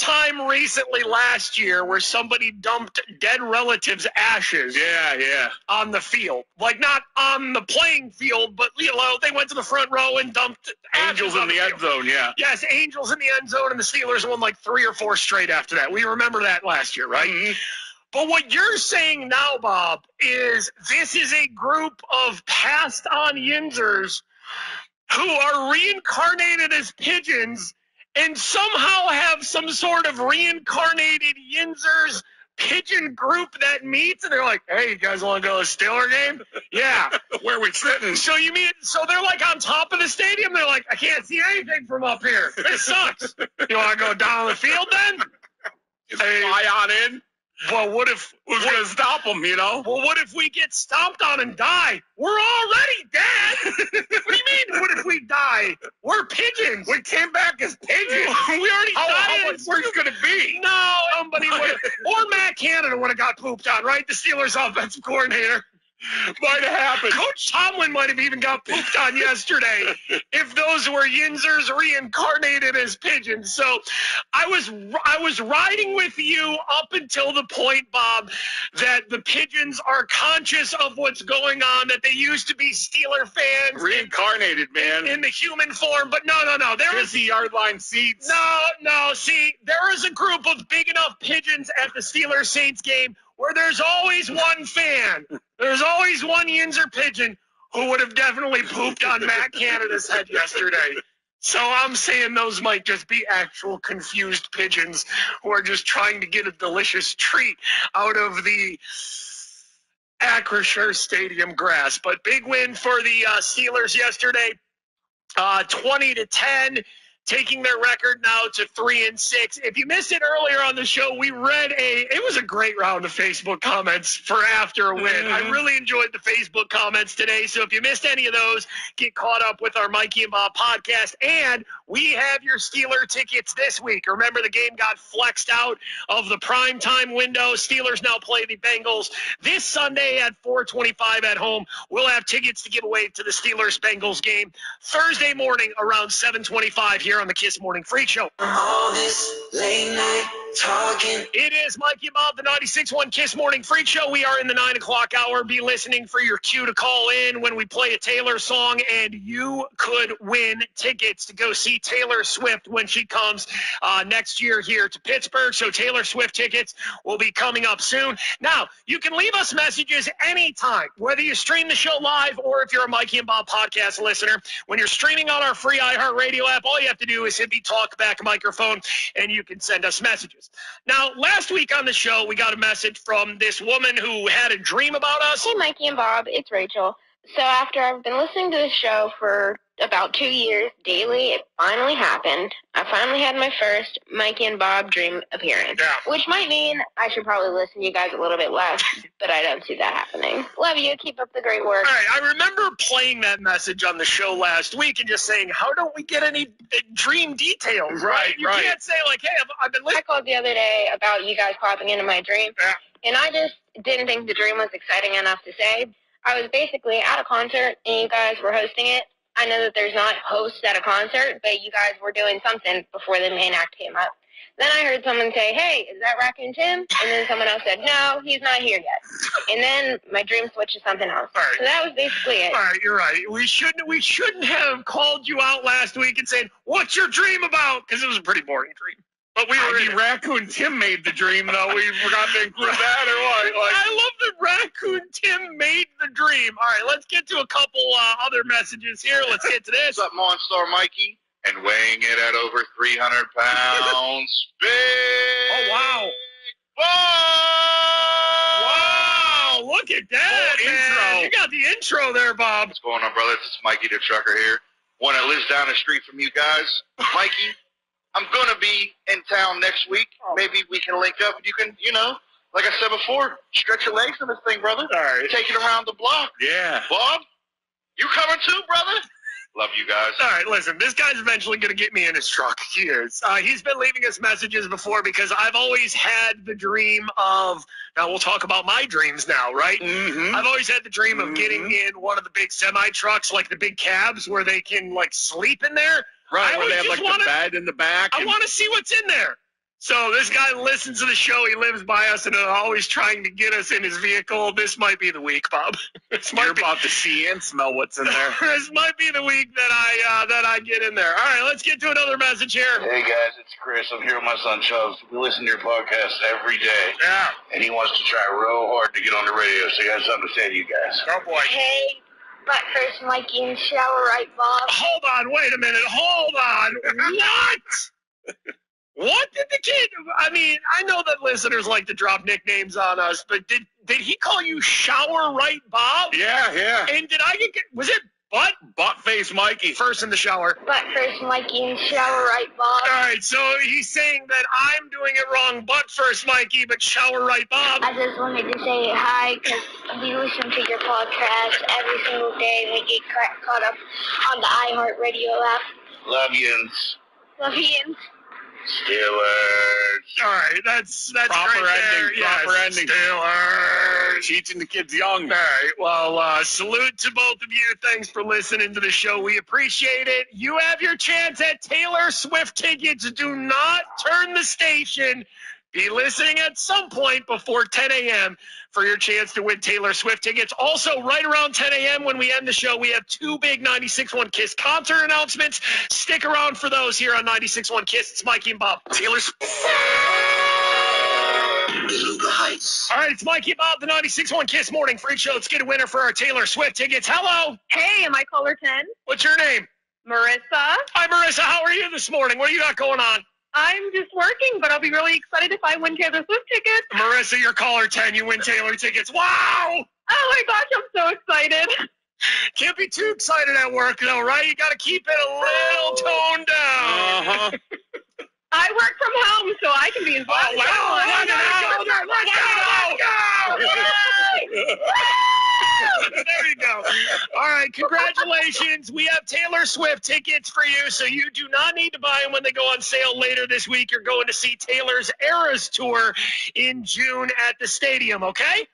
Speaker 1: time recently last year where somebody dumped dead relatives' ashes
Speaker 13: Yeah, yeah.
Speaker 1: on the field. Like not on the playing field, but you know, they went to the front row and dumped ashes
Speaker 13: Angels in the
Speaker 1: field.
Speaker 13: end zone, yeah.
Speaker 1: Yes, Angels in the end zone, and the Steelers won like three or four straight after that. We remember that last year, right?
Speaker 13: Mm-hmm.
Speaker 1: But what you're saying now, Bob, is this is a group of passed on Yinzers who are reincarnated as pigeons and somehow have some sort of reincarnated Yinzers pigeon group that meets and they're like, hey, you guys want to go to a Steeler game? Yeah. *laughs*
Speaker 13: Where are we sitting?
Speaker 1: So you mean so they're like on top of the stadium? They're like, I can't see anything from up here. This sucks. you want to go down the field then? *laughs* Hey,
Speaker 13: Fly on in.
Speaker 1: Well, what if
Speaker 13: Who's going to stop them, you know?
Speaker 1: well, what if we get stomped on and die? We're already dead. *laughs* what do you mean? What if we die? We're pigeons.
Speaker 13: We came back as pigeons. *laughs*
Speaker 1: we already
Speaker 13: How,
Speaker 1: died.
Speaker 13: how much worse could it be?
Speaker 1: No, somebody would or Matt Canada would have got pooped on, right? The Steelers offensive coordinator.
Speaker 13: Might have happened.
Speaker 1: Coach Tomlin might have even got pooped on yesterday if those were Yinzers reincarnated as pigeons. So I was I was riding with you up until the point, Bob, that the pigeons are conscious of what's going on, that they used to be Steeler fans
Speaker 13: Reincarnated, man.
Speaker 1: in the human form, but no, no, no. There is
Speaker 13: Fifty yard line seats.
Speaker 1: no, no. See, there is a group of big enough pigeons at the Steelers Saints game where there's always one fan. There's always one Yinzer pigeon who would have definitely pooped on Matt Canada's head yesterday. So I'm saying those might just be actual confused pigeons who are just trying to get a delicious treat out of the Acrisure Stadium grass. But big win for the uh, Steelers yesterday uh, 20 to 10, taking their record now to three and six. If you missed it earlier on the show, we read a. It was a great round of Facebook comments for after a win. I mm-hmm. really enjoyed the Facebook comments today. So if you missed any of those, get caught up with our Mikey and Bob podcast. And we have your Steeler tickets this week. Remember, the game got flexed out of the prime time window. Steelers now play the Bengals this Sunday at 4:25 at home. We'll have tickets to give away to the Steelers Bengals game Thursday morning around 7:25 here on the Kiss Morning Freak Show.
Speaker 11: All this late night talking.
Speaker 1: It is Mikey and Bob, the 96.1 Kiss Morning Freak Show. We are in the 9 o'clock hour. Be listening for your cue to call in when we play a Taylor song, and you could win tickets to go see Taylor Swift when she comes uh, next year here to Pittsburgh. So Taylor Swift tickets will be coming up soon. Now, you can leave us messages anytime, whether you stream the show live or if you're a Mikey and Bob podcast listener. When you're streaming on our free iHeartRadio app, all you have to do is hit the talkback microphone, and you can send us messages. Now, last week on the show, we got a message from this woman who had a dream about us.
Speaker 18: Hey, Mikey and Bob, it's Rachel. So after I've been listening to the show for about two years daily, it finally happened. I finally had my first Mikey and Bob dream appearance, which might mean I should probably listen to you guys a little bit less, but I don't see that happening. Love you. Keep up the great work.
Speaker 1: All right, I remember playing that message on the show last week and just saying, "How don't we get any uh, dream details?"
Speaker 13: Right, right.
Speaker 1: You
Speaker 13: right.
Speaker 1: can't say like, "Hey, I've, I've been
Speaker 18: I called the other day about you guys popping into my dream, and I just didn't think the dream was exciting enough to say. I was basically at a concert, and you guys were hosting it. I know that there's not hosts at a concert, but you guys were doing something before the main act came up. Then I heard someone say, "Hey, is that Raccoon Tim?" And then someone else said, "No, he's not here yet." And then my dream switched to something else. So that was basically it.
Speaker 1: All right, you're right. We shouldn't we shouldn't have called you out last week and said, "What's your dream about?" Because it was a pretty boring dream. But we were
Speaker 13: I
Speaker 1: in
Speaker 13: mean,
Speaker 1: it.
Speaker 13: Raccoon Tim made the dream, though. We forgot to include *laughs* that, or what? Like,
Speaker 1: I love that Raccoon Tim made the dream. All right, let's get to a couple uh, other messages here. Let's get to this. *laughs*
Speaker 19: What's up, Monstar Mikey? And weighing it at over 300 pounds, *laughs* big.
Speaker 1: Oh wow!
Speaker 19: Wow!
Speaker 1: Look at that,
Speaker 19: Full
Speaker 1: man.
Speaker 19: intro.
Speaker 1: You got the intro there, Bob.
Speaker 19: What's going on, brothers? It's Mikey the Trucker here. One that lives down the street from you guys. Mikey, I'm gonna be in town next week. Maybe we can link up you can, you know, like I said before, stretch your legs on this thing, brother.
Speaker 1: All right.
Speaker 19: Take it around the block.
Speaker 13: yeah.
Speaker 19: Bob, you coming too, brother? Love you guys.
Speaker 1: All right, listen, this guy's eventually going to get me in his truck. *laughs* He is. Uh, he's been leaving us messages before because I've always had the dream of. Now we'll talk about my dreams now, right?
Speaker 13: Mm-hmm.
Speaker 1: I've always had the dream of getting in one of the big semi trucks, like the big cabs, where they can like sleep in there.
Speaker 13: Right,
Speaker 1: I
Speaker 13: where they have like
Speaker 1: just wanna-
Speaker 13: the bed in the back.
Speaker 1: I
Speaker 13: and-
Speaker 1: want to see what's in there. So this guy listens to the show. He lives by us and is always trying to get us in his vehicle. This might be the week, Bob. *laughs* This might
Speaker 13: You're
Speaker 1: be,
Speaker 13: about to see and smell what's in there. *laughs*
Speaker 1: this might be the week that I uh, that I get in there. All right, let's get to another message here.
Speaker 19: Hey guys, it's Chris. I'm here with my son Chubbs. We listen to your podcast every day.
Speaker 1: Yeah.
Speaker 19: And he wants to try real hard to get on the radio, so he has something to say to you guys.
Speaker 1: Oh boy.
Speaker 18: Hey, butt first Mikey and shower right, Bob.
Speaker 1: Hold on, wait a minute. Hold on. What? What did the kid? I mean, I know that listeners like to drop nicknames on us, but did did he call you Shower Right Bob?
Speaker 13: Yeah, yeah.
Speaker 1: And did I get? Was it butt?
Speaker 13: Butt face Mikey.
Speaker 1: First in the shower.
Speaker 18: Butt first Mikey and shower right, Bob.
Speaker 1: All right, so he's saying that I'm doing it wrong, butt first, Mikey, but shower right, Bob.
Speaker 18: I just wanted to say hi because we listen to your podcast every single day we get caught up on the iHeartRadio app.
Speaker 19: Love you.
Speaker 18: Love you.
Speaker 19: Steelers.
Speaker 1: All right, that's that's
Speaker 13: Proper
Speaker 1: right there.
Speaker 13: ending,
Speaker 1: Yes,
Speaker 13: ending.
Speaker 1: Steelers.
Speaker 13: Teaching the kids young.
Speaker 1: All right. Well, uh, salute to both of you. Thanks for listening to the show. We appreciate it. You have your chance at Taylor Swift tickets. Do not turn the station. Be listening at some point before 10 a.m. for your chance to win Taylor Swift tickets. Also, right around 10 a.m. when we end the show, we have two big 96.1 Kiss concert announcements. Stick around for those here on 96.1 Kiss. It's Mikey and Bob. Taylor Swift. All right, it's Mikey and Bob, the 96.1 Kiss Morning Freak Show. Let's get a winner for our Taylor Swift tickets. Hello.
Speaker 20: Hey, am I caller 10?
Speaker 1: What's your name?
Speaker 20: Marissa.
Speaker 1: Hi, Marissa. How are you this morning? What do you got going on?
Speaker 20: I'm just working, but I'll be really excited if I win Taylor Swift tickets.
Speaker 1: Marissa, you're caller 10. You win Taylor tickets. Wow!
Speaker 20: Oh my gosh, I'm so excited.
Speaker 1: Can't be too excited at work, though, right? You got to keep it a little toned down.
Speaker 13: Uh-huh.
Speaker 20: I work from home, so I can be as loud
Speaker 1: Oh,
Speaker 20: as
Speaker 1: wow.
Speaker 20: I
Speaker 1: Let's
Speaker 20: want.
Speaker 1: go. Let's go. *laughs* there you go. All right, congratulations. We have Taylor Swift tickets for you, so you do not need to buy them when they go on sale later this week. You're going to see Taylor's Eras Tour in June at the stadium, okay?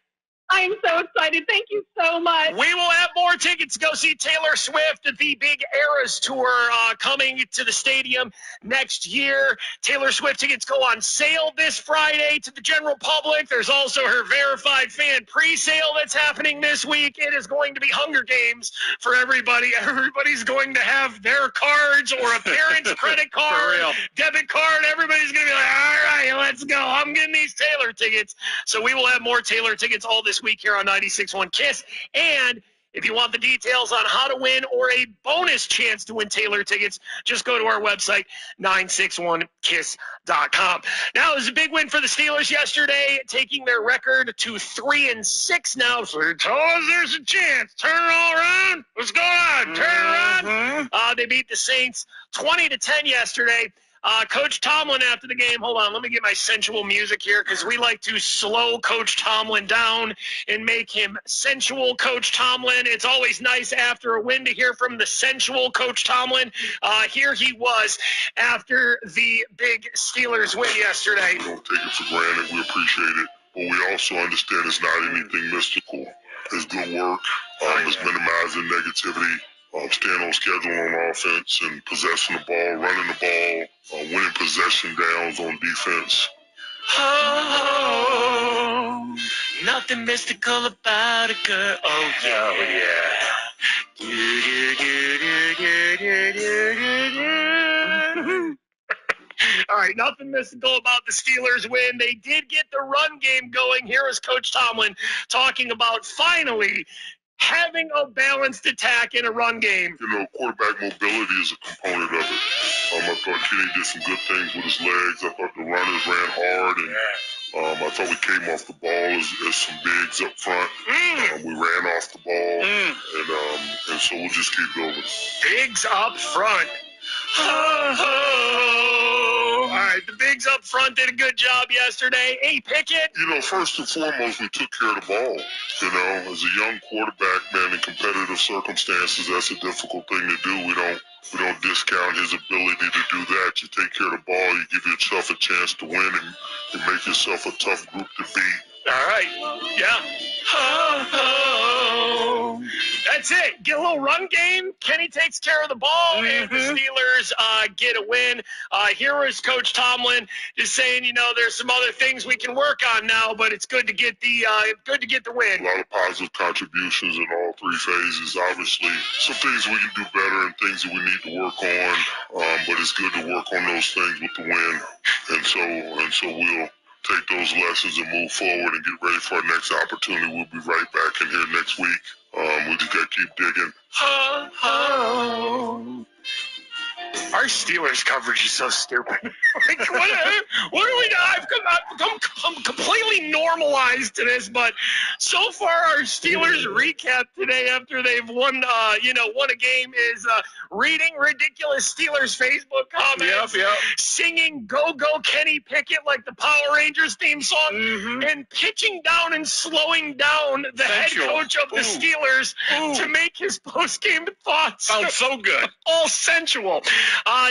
Speaker 20: I'm so excited. Thank you so much.
Speaker 1: We will have more more tickets to go see Taylor Swift at the Big Eras Tour uh, coming to the stadium next year. Taylor Swift tickets go on sale this Friday to the general public. There's also her verified fan pre-sale that's happening this week. It is going to be Hunger Games for everybody. *laughs* Everybody's going to have their cards or a parent's *laughs* credit card, debit card. Everybody's going to be like, all right, let's go. I'm getting these Taylor tickets. So we will have more Taylor tickets all this week here on 96.1 KISS. And if you want the details on how to win or a bonus chance to win Taylor tickets, just go to our website, 961kiss.com. Now, it was a big win for the Steelers yesterday, taking their record to 3 and 6 now. So they told us there's a chance. Turn it all around. What's going on? Turn it around. Uh, they beat the Saints 20 to 10 yesterday. Uh, Coach Tomlin after the game, hold on, let me get my sensual music here because we like to slow Coach Tomlin down and make him sensual Coach Tomlin. It's always nice after a win to hear from the sensual Coach Tomlin. Uh, here he was after the big Steelers win yesterday.
Speaker 6: We don't take it for granted. We appreciate it. But we also understand it's not anything mystical. It's good work. Um, it's minimizing negativity um, staying on schedule on offense and possessing the ball, running the ball, uh, winning possession downs on defense.
Speaker 1: Oh, nothing mystical about a girl. Oh, yeah. Oh, yeah. *laughs* All right, nothing mystical about the Steelers win. They did get the run game going. Here is Coach Tomlin talking about finally having a balanced attack in a run game.
Speaker 6: You know, quarterback mobility is a component of it. Um, I thought Kenny did some good things with his legs. I thought the runners ran hard, and um, I thought we came off the ball as, as some bigs up front.
Speaker 1: Mm.
Speaker 6: Um, we ran off the ball, and um, and so we'll just keep going.
Speaker 1: Bigs up front. *sighs* All right, the bigs up front did a good job yesterday. Hey, Pickett.
Speaker 6: You know, first and foremost, we took care of the ball. You know, as a young quarterback, man, in competitive circumstances, that's a difficult thing to do. We don't we don't discount his ability to do that. You take care of the ball, you give yourself a chance to win, and you make yourself a tough group to beat.
Speaker 1: All right. Yeah. That's it. Get a little run game. Kenny takes care of the ball, and the Steelers uh, get a win. Uh, here is Coach Tomlin just saying, you know, there's some other things we can work on now, but it's good to get the uh, good to get the win.
Speaker 6: A lot of positive contributions in all three phases. Obviously, some things we can do better and things that we need to work on. Um, but it's good to work on those things with the win, and so and so we'll take those lessons and move forward and get ready for our next opportunity. We'll be right back in here next week. Um, we just got to keep digging.
Speaker 1: Oh, oh. Our Steelers coverage is so stupid. *laughs* like, what, what do we? I've come, I've become com- completely normalized to this, but so far our Steelers recap today after they've won, uh, you know, won a game is uh, reading ridiculous Steelers Facebook comments,
Speaker 13: Yep, yep.
Speaker 1: singing "Go Go Kenny Pickett" like the Power Rangers theme song,
Speaker 13: Mm-hmm.
Speaker 1: and pitching down and slowing down the
Speaker 13: Sensual.
Speaker 1: head coach of the Steelers
Speaker 13: Ooh.
Speaker 1: to make his post-game thoughts.
Speaker 13: Sounds so good.
Speaker 1: All sensual.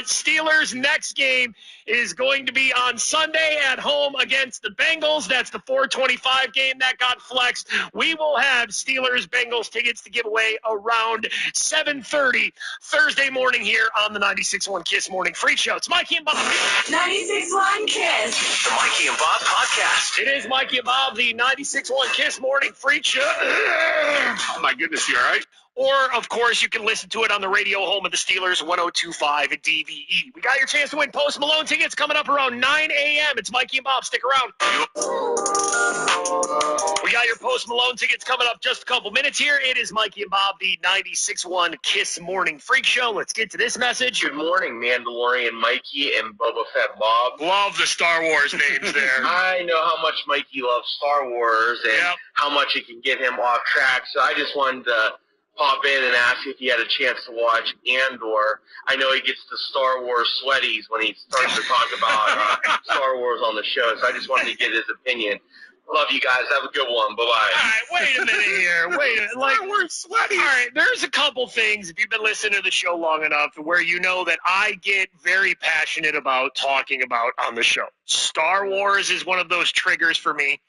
Speaker 1: Steelers' next game is going to be on Sunday at home against the Bengals. That's the 425 game that got flexed. We will have Steelers Bengals tickets to give away around 7:30 Thursday morning here on the 96.1 Kiss Morning Freak Show. It's Mikey and Bob.
Speaker 11: 96.1 Kiss.
Speaker 15: The Mikey and Bob Podcast.
Speaker 1: It is Mikey and Bob, the 96.1 Kiss Morning Freak Show.
Speaker 13: Oh my goodness, you all right?
Speaker 1: Or, of course, you can listen to it on the radio home of the Steelers, 1025 at DVE. We got your chance to win Post Malone tickets coming up around 9 a.m. It's Mikey and Bob. Stick around. We got your Post Malone tickets coming up just a couple minutes here. It is Mikey and Bob, the 96.1 Kiss Morning Freak Show. Let's get to this message.
Speaker 4: Good morning, Mandalorian Mikey and Boba Fett Bob.
Speaker 1: Love the Star Wars names there. *laughs*
Speaker 4: I know how much Mikey loves Star Wars and
Speaker 1: Yep.
Speaker 4: how much it can get him off track. So I just wanted to pop in and ask if he had a chance to watch Andor. I know he gets the Star Wars sweaties when he starts to talk about uh, *laughs* Star Wars on the show. So I just wanted to get his opinion. Love you guys. Have a good one. Bye bye.
Speaker 1: All right, wait a minute here. Wait, a- like we're sweaty. All right, there's a couple things if you've been listening to the show long enough where you know that I get very passionate about talking about on the show. Star Wars is one of those triggers for me.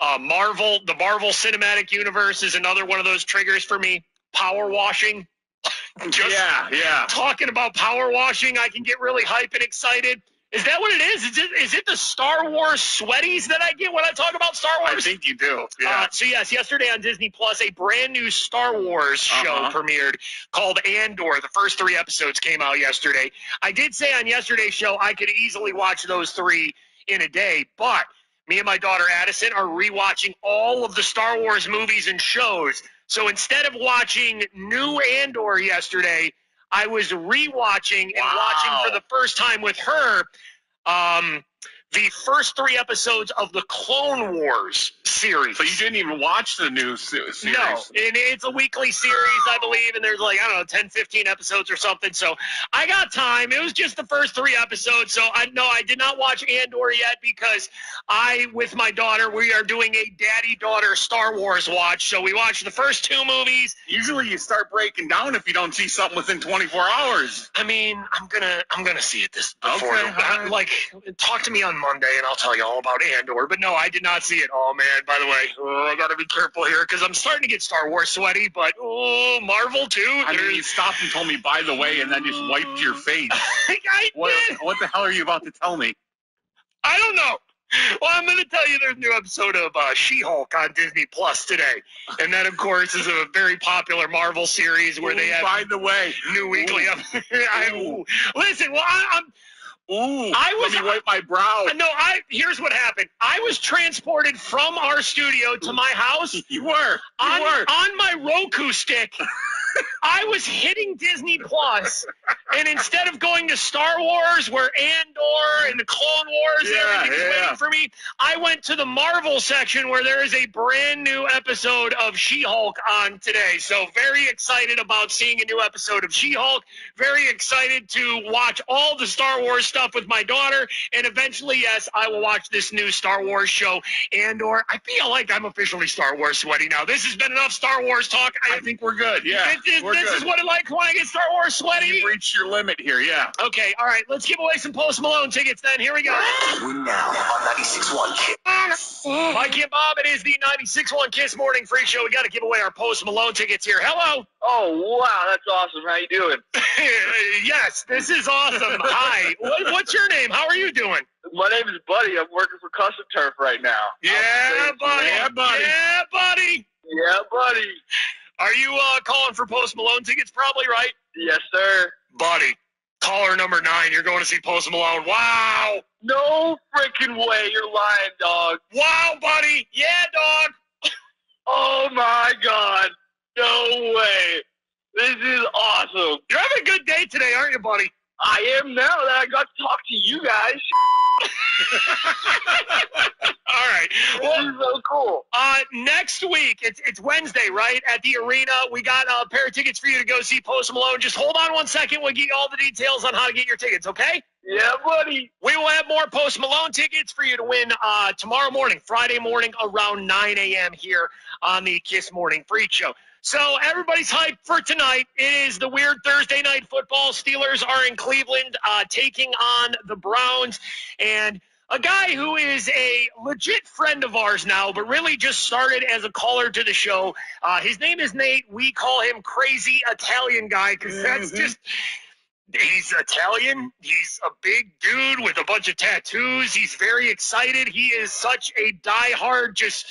Speaker 1: Uh, Marvel, the Marvel Cinematic Universe is another one of those triggers for me. Power washing. *laughs* Just
Speaker 13: yeah, yeah.
Speaker 1: talking about power washing, I can get really hype and excited. Is that what it is? Is it is it the Star Wars sweaties that I get when I talk about Star Wars?
Speaker 13: I think you do. Yeah.
Speaker 1: Uh, so yes, yesterday on Disney Plus, a brand new Star Wars show
Speaker 13: Uh-huh.
Speaker 1: premiered called Andor. The first three episodes came out yesterday. I did say on yesterday's show I could easily watch those three in a day, but me and my daughter Addison are rewatching all of the Star Wars movies and shows. So instead of watching new Andor yesterday, I was rewatching and watching for the first time with her. Um, the first three episodes of the Clone Wars series.
Speaker 13: So you didn't even watch the new series?
Speaker 1: No, and it's a weekly series, I believe, and there's like, I don't know, 10, 15 episodes or something. So I got time. It was just the first three episodes. So I no, I did not watch Andor yet because I, with my daughter, we are doing a daddy daughter Star Wars watch. So we watched the first two movies.
Speaker 13: Usually you start breaking down if you don't see something within 24 hours.
Speaker 1: I mean, I'm gonna I'm gonna see it this before
Speaker 13: Okay,
Speaker 1: the-
Speaker 13: all right.
Speaker 1: like talk to me on Monday and I'll tell you all about Andor. But no, I did not see it. Oh man, by the way, oh, I gotta be careful here because I'm starting to get Star Wars sweaty. But oh, Marvel too.
Speaker 13: I mean, you stopped and told me, by the way, and then just wiped your face. *laughs*
Speaker 1: I
Speaker 13: What,
Speaker 1: did.
Speaker 13: what the hell are you about to tell me?
Speaker 1: I don't know. Well, I'm going to tell you there's a new episode of uh, She-Hulk on Disney Plus today, and that, of course, is a very popular Marvel series where they
Speaker 13: Ooh,
Speaker 1: have
Speaker 13: by the way,
Speaker 1: new weekly.
Speaker 13: Ooh.
Speaker 1: Up- *laughs* I,
Speaker 13: Ooh.
Speaker 1: listen, well, I, I'm.
Speaker 13: Ooh,
Speaker 1: I was-
Speaker 13: let me wipe my brow.
Speaker 1: No, I. Here's what happened. I was transported from our studio to my house *laughs*
Speaker 13: You were. You
Speaker 1: on,
Speaker 13: were.
Speaker 1: on my Roku stick. *laughs* I was hitting Disney Plus, and instead of going to Star Wars, where Andor and the Clone Wars and
Speaker 13: Yeah,
Speaker 1: everything is
Speaker 13: yeah.
Speaker 1: waiting for me, I went to the Marvel section where there is a brand new episode of She-Hulk on today. So very excited about seeing a new episode of She-Hulk. Very excited to watch all the Star Wars stuff with my daughter, and eventually, yes, I will watch this new Star Wars show, Andor I feel like I'm officially Star Wars sweaty now. This has been enough Star Wars talk.
Speaker 13: I think we're good. Yeah,
Speaker 1: this is,
Speaker 13: we're
Speaker 1: this
Speaker 13: good.
Speaker 1: is what it like when I get Star Wars sweaty.
Speaker 13: You've reached your limit here. Yeah.
Speaker 1: Okay, all right, let's give away some Post Malone tickets then. Here we go.
Speaker 11: We're now on 96.1 Kiss.
Speaker 1: Mikey and Bob, it is the 96.1 Kiss Morning Freak Show. We got to give away our Post Malone tickets here. Hello.
Speaker 21: Oh wow, that's awesome. How you doing? *laughs*
Speaker 1: yes, this is awesome. *laughs* Hi. What, what's your name? How are you doing?
Speaker 21: My name is Buddy. I'm working for Custom Turf right now.
Speaker 1: Yeah, buddy.
Speaker 13: Yeah, buddy.
Speaker 1: Yeah, buddy.
Speaker 21: Yeah, buddy.
Speaker 1: Are you uh, calling for Post Malone tickets? Probably, right?
Speaker 21: Yes, sir.
Speaker 1: Buddy, caller number nine. You're going to see Post Malone. Wow.
Speaker 21: No freaking way. You're lying, dog.
Speaker 1: Wow, buddy. Yeah, dog. *laughs*
Speaker 21: Oh my god. No way. This is awesome.
Speaker 1: You're having a good day today, aren't you, buddy?
Speaker 21: I am now that I got to talk to you guys. *laughs*
Speaker 1: All right. Well,
Speaker 21: This is so cool.
Speaker 1: Uh, next week, it's it's Wednesday, right? At the arena, we got a pair of tickets for you to go see Post Malone. Just hold on one second. We'll give you all the details on how to get your tickets, okay?
Speaker 21: Yeah, buddy.
Speaker 1: We will have more Post Malone tickets for you to win uh, tomorrow morning, Friday morning, around 9 a.m. here on the Kiss Morning Freak Show. So everybody's hyped for tonight. It is the weird Thursday night football. Steelers are in Cleveland uh, taking on the Browns, and a guy who is a legit friend of ours now, but really just started as a caller to the show. Uh, his name is Nate. We call him Crazy Italian Guy because that's just. He's Italian. He's a big dude with a bunch of tattoos. He's very excited. He is such a diehard, just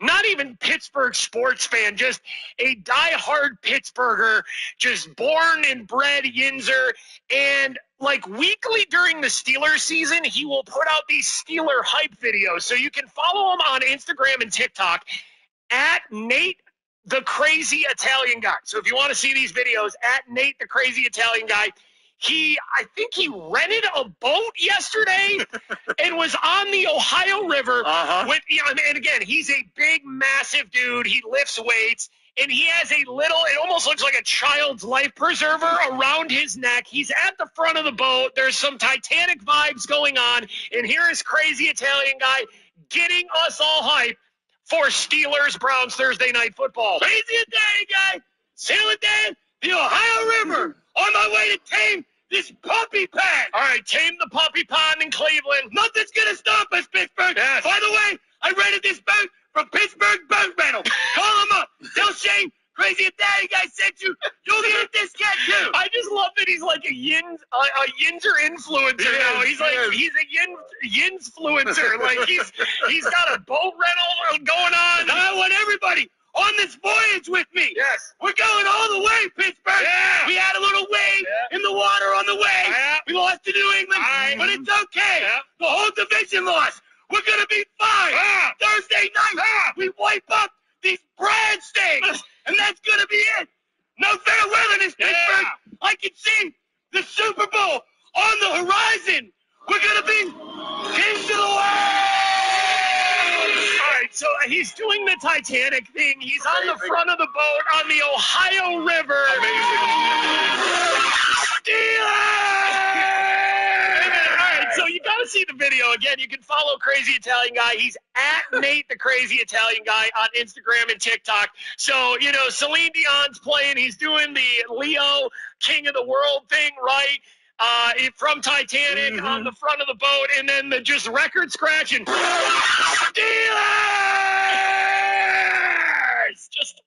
Speaker 1: not even Pittsburgh sports fan, just a diehard Pittsburgher, just born and bred Yinzer. And like weekly during the Steelers season, he will put out these Steeler hype videos. So you can follow him on Instagram and TikTok at Nate the Crazy Italian Guy. So if you want to see these videos, at Nate the Crazy Italian Guy. He, I think he rented a boat yesterday *laughs* and was on the Ohio River.
Speaker 13: Uh-huh.
Speaker 1: With, you know, and again, he's a big, massive dude. He lifts weights, and he has a little. It almost looks like a child's life preserver around his neck. He's at the front of the boat. There's some Titanic vibes going on, and here is crazy Italian guy getting us all hype for Steelers Browns Thursday night football. Crazy Italian guy sailing down the Ohio River on my way to tame this puppy pond. All right, tame the puppy pond in Cleveland. Nothing's gonna stop us, Pittsburgh. Yes. By the way, I rented this boat from Pittsburgh Boat Rental. *laughs* Call them up. Tell Shane
Speaker 11: Crazy Italian guy sent you. You'll get this cat too.
Speaker 1: I just love that he's like a yin a, a yinzer influencer
Speaker 11: He
Speaker 1: now.
Speaker 11: is,
Speaker 1: He's
Speaker 11: he
Speaker 1: like
Speaker 11: is.
Speaker 1: he's a yin yin's influencer. like he's *laughs* he's got a boat rental going on.
Speaker 11: And I want everybody on this voyage with me.
Speaker 1: Yes.
Speaker 11: We're going all the way, Pittsburgh.
Speaker 1: Yeah.
Speaker 11: We had a little wave
Speaker 1: Yeah.
Speaker 11: in the water on the way.
Speaker 1: Yeah.
Speaker 11: We lost to New England,
Speaker 1: Aye.
Speaker 11: but it's okay.
Speaker 1: Yeah.
Speaker 11: The whole division lost. We're gonna be fine.
Speaker 1: Ah.
Speaker 11: Thursday night, we wipe up these brand states, *sighs* and that's gonna be it. No fair weather in
Speaker 1: Yeah.
Speaker 11: Pittsburgh. I can see the Super Bowl on the horizon. We're gonna be kings of the world.
Speaker 1: So he's doing the Titanic thing. He's on the front of the boat on the Ohio River. So you got to see the video again. You can follow Crazy Italian Guy. He's at Nate the Crazy Italian Guy on Instagram and TikTok. So you know, Celine Dion's playing. He's doing the Leo King of the World thing, right? Uh, from Titanic on the front of the boat, and then the just record scratching. *laughs* Steelers! Just.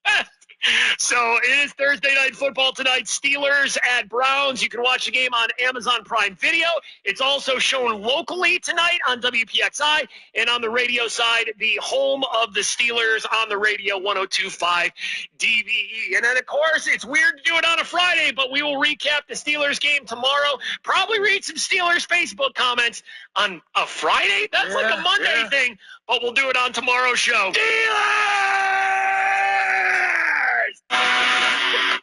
Speaker 1: So it is Thursday night football tonight. Steelers at Browns. You can watch the game on Amazon Prime Video. It's also shown locally tonight on WPXI and on the radio side, the home of the Steelers on the radio 1025 DVE. And then of course, it's weird to do it on a Friday, but we will recap the Steelers game tomorrow. Probably read some Steelers Facebook comments on a Friday. That's like a Monday
Speaker 11: yeah.
Speaker 1: thing, but we'll do it on tomorrow's show.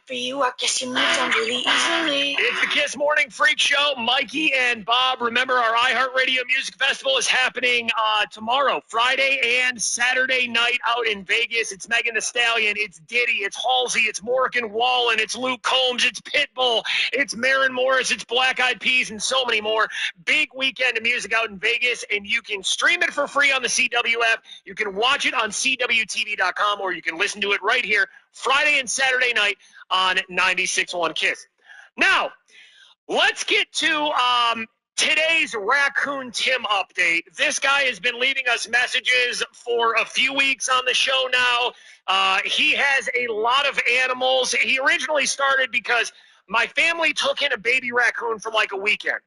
Speaker 22: For you, I guess you moved on really easily.
Speaker 1: It's the Kiss Morning Freak Show. Mikey and Bob. Remember, our iHeartRadio Music Festival is happening uh, tomorrow, Friday and Saturday night out in Vegas. It's Megan Thee Stallion, it's Diddy, it's Halsey, it's Morgan Wallen, it's Luke Combs, it's Pitbull, it's Maren Morris, it's Black Eyed Peas, and so many more. Big weekend of music out in Vegas, and you can stream it for free on the CW app. You can watch it on CWTV.com, or you can listen to it right here Friday and Saturday night on 96.1 Kiss. Now, let's get to um, today's Raccoon Tim update. This guy has been leaving us messages for a few weeks on the show now. Uh, he has a lot of animals. He originally started because my family took in a baby raccoon for like a weekend.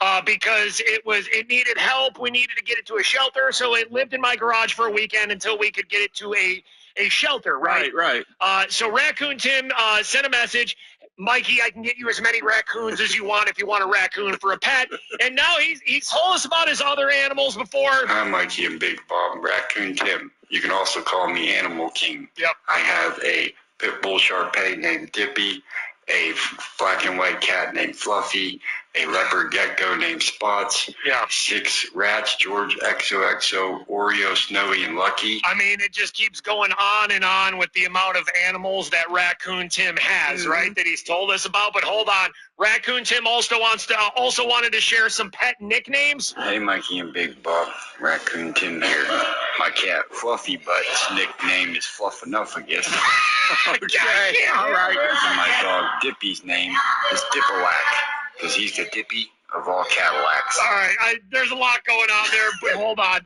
Speaker 1: Uh, because it was it needed help, we needed to get it to a shelter, so it lived in my garage for a weekend until we could get it to a a shelter. Right,
Speaker 13: right.
Speaker 1: uh, so Raccoon Tim uh, sent a message. Mikey, I can get you as many raccoons as you want if you want a raccoon for a pet. And now he's he's told us about his other animals before.
Speaker 5: I'm Mikey and Big Bob, Raccoon Tim. You can also call me Animal King.
Speaker 1: Yep.
Speaker 5: I have a pit bull Sharpei named Dippy, a black and white cat named Fluffy, a leopard gecko named Spots,
Speaker 1: Yeah.
Speaker 5: six rats, George XOXO, Oreo, Snowy, and Lucky.
Speaker 1: I mean, it just keeps going on and on with the amount of animals that Raccoon Tim has, right? That he's told us about. But hold on, Raccoon Tim also wants to uh, also wanted to share some pet nicknames.
Speaker 5: Hey, Mikey and Big Bob, Raccoon Tim here. My cat Fluffy Butt's nickname is Fluff Enough, I guess. *laughs* *laughs*
Speaker 1: okay,
Speaker 5: all right. And my dog Dippy's name is Dippalack, because he's the Dippy of all Cadillacs.
Speaker 1: All right, I, there's a lot going on there, but *laughs* hold on.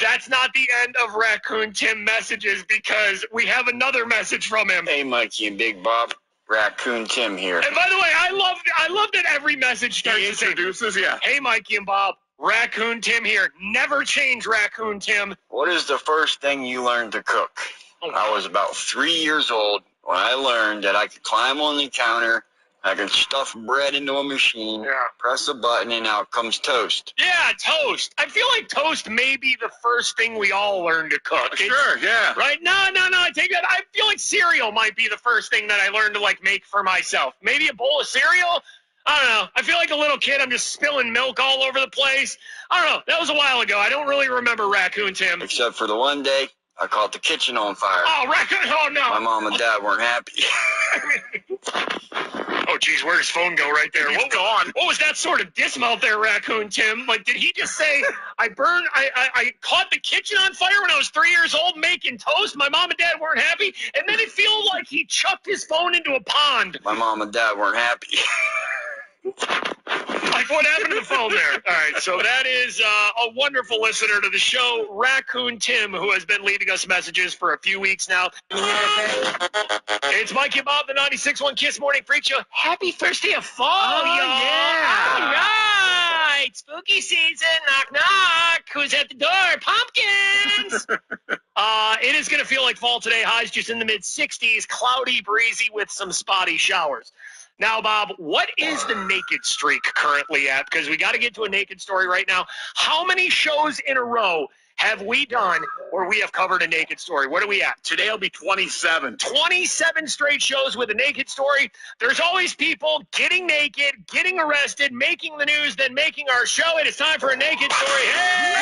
Speaker 1: That's not the end of Raccoon Tim messages because we have another message from him.
Speaker 5: Hey, Mikey and Big Bob, Raccoon Tim here.
Speaker 1: And by the way, I love I love that every message starts
Speaker 13: He introduces, yeah.
Speaker 1: Hey, Mikey and Bob, Raccoon Tim here. Never change, Raccoon Tim.
Speaker 5: What is the first thing you learned to cook? Oh. I was about three years old when I learned that I could climb on the counter, I can stuff bread into a machine,
Speaker 1: Yeah.
Speaker 5: press a button, and out comes toast.
Speaker 1: Yeah, toast. I feel like toast may be the first thing we all learn to cook. It's-
Speaker 13: Sure, yeah.
Speaker 1: Right? No, no, no. I take that. I feel like cereal might be the first thing that I learned to like make for myself. Maybe a bowl of cereal. I don't know. I feel like a little kid. I'm just spilling milk all over the place. I don't know. That was a while ago. I don't really remember Raccoon Tim.
Speaker 5: Except for the one day I caught the kitchen on fire.
Speaker 1: Oh, Raccoon. Oh no.
Speaker 5: My mom and dad weren't happy. *laughs*
Speaker 1: Oh, geez, where'd his phone go right there? What,
Speaker 13: gone.
Speaker 1: What was that sort of dismount there, Raccoon Tim? Like, did he just say, I burned, I, I, I caught the kitchen on fire when I was three years old making toast? My mom and dad weren't happy? And then it feels like he chucked his phone into a pond.
Speaker 5: My mom and dad weren't happy. *laughs*
Speaker 1: What, what happened to the phone there? *laughs* All right, so that is uh, a wonderful listener to the show, Raccoon Tim, who has been leaving us messages for a few weeks now. It's Mikey Bob, the 96.1 Kiss Morning Freak Show. Happy first day of fall,
Speaker 11: Oh,
Speaker 1: y'all.
Speaker 11: yeah.
Speaker 1: All right. Spooky season. Knock, knock. Who's at the door? Pumpkins. *laughs* uh, it is going to feel like fall today. Highs just in the mid 60s. Cloudy, breezy with some spotty showers. Now, Bob, what is the naked streak currently at? Because we got to get to a naked story right now. How many shows in a row have we done where we have covered a naked story? What are we at?
Speaker 13: Today will be 27.
Speaker 1: 27 straight shows with a naked story. There's always people getting naked, getting arrested, making the news, then making our show. It is time for a naked story. Hey!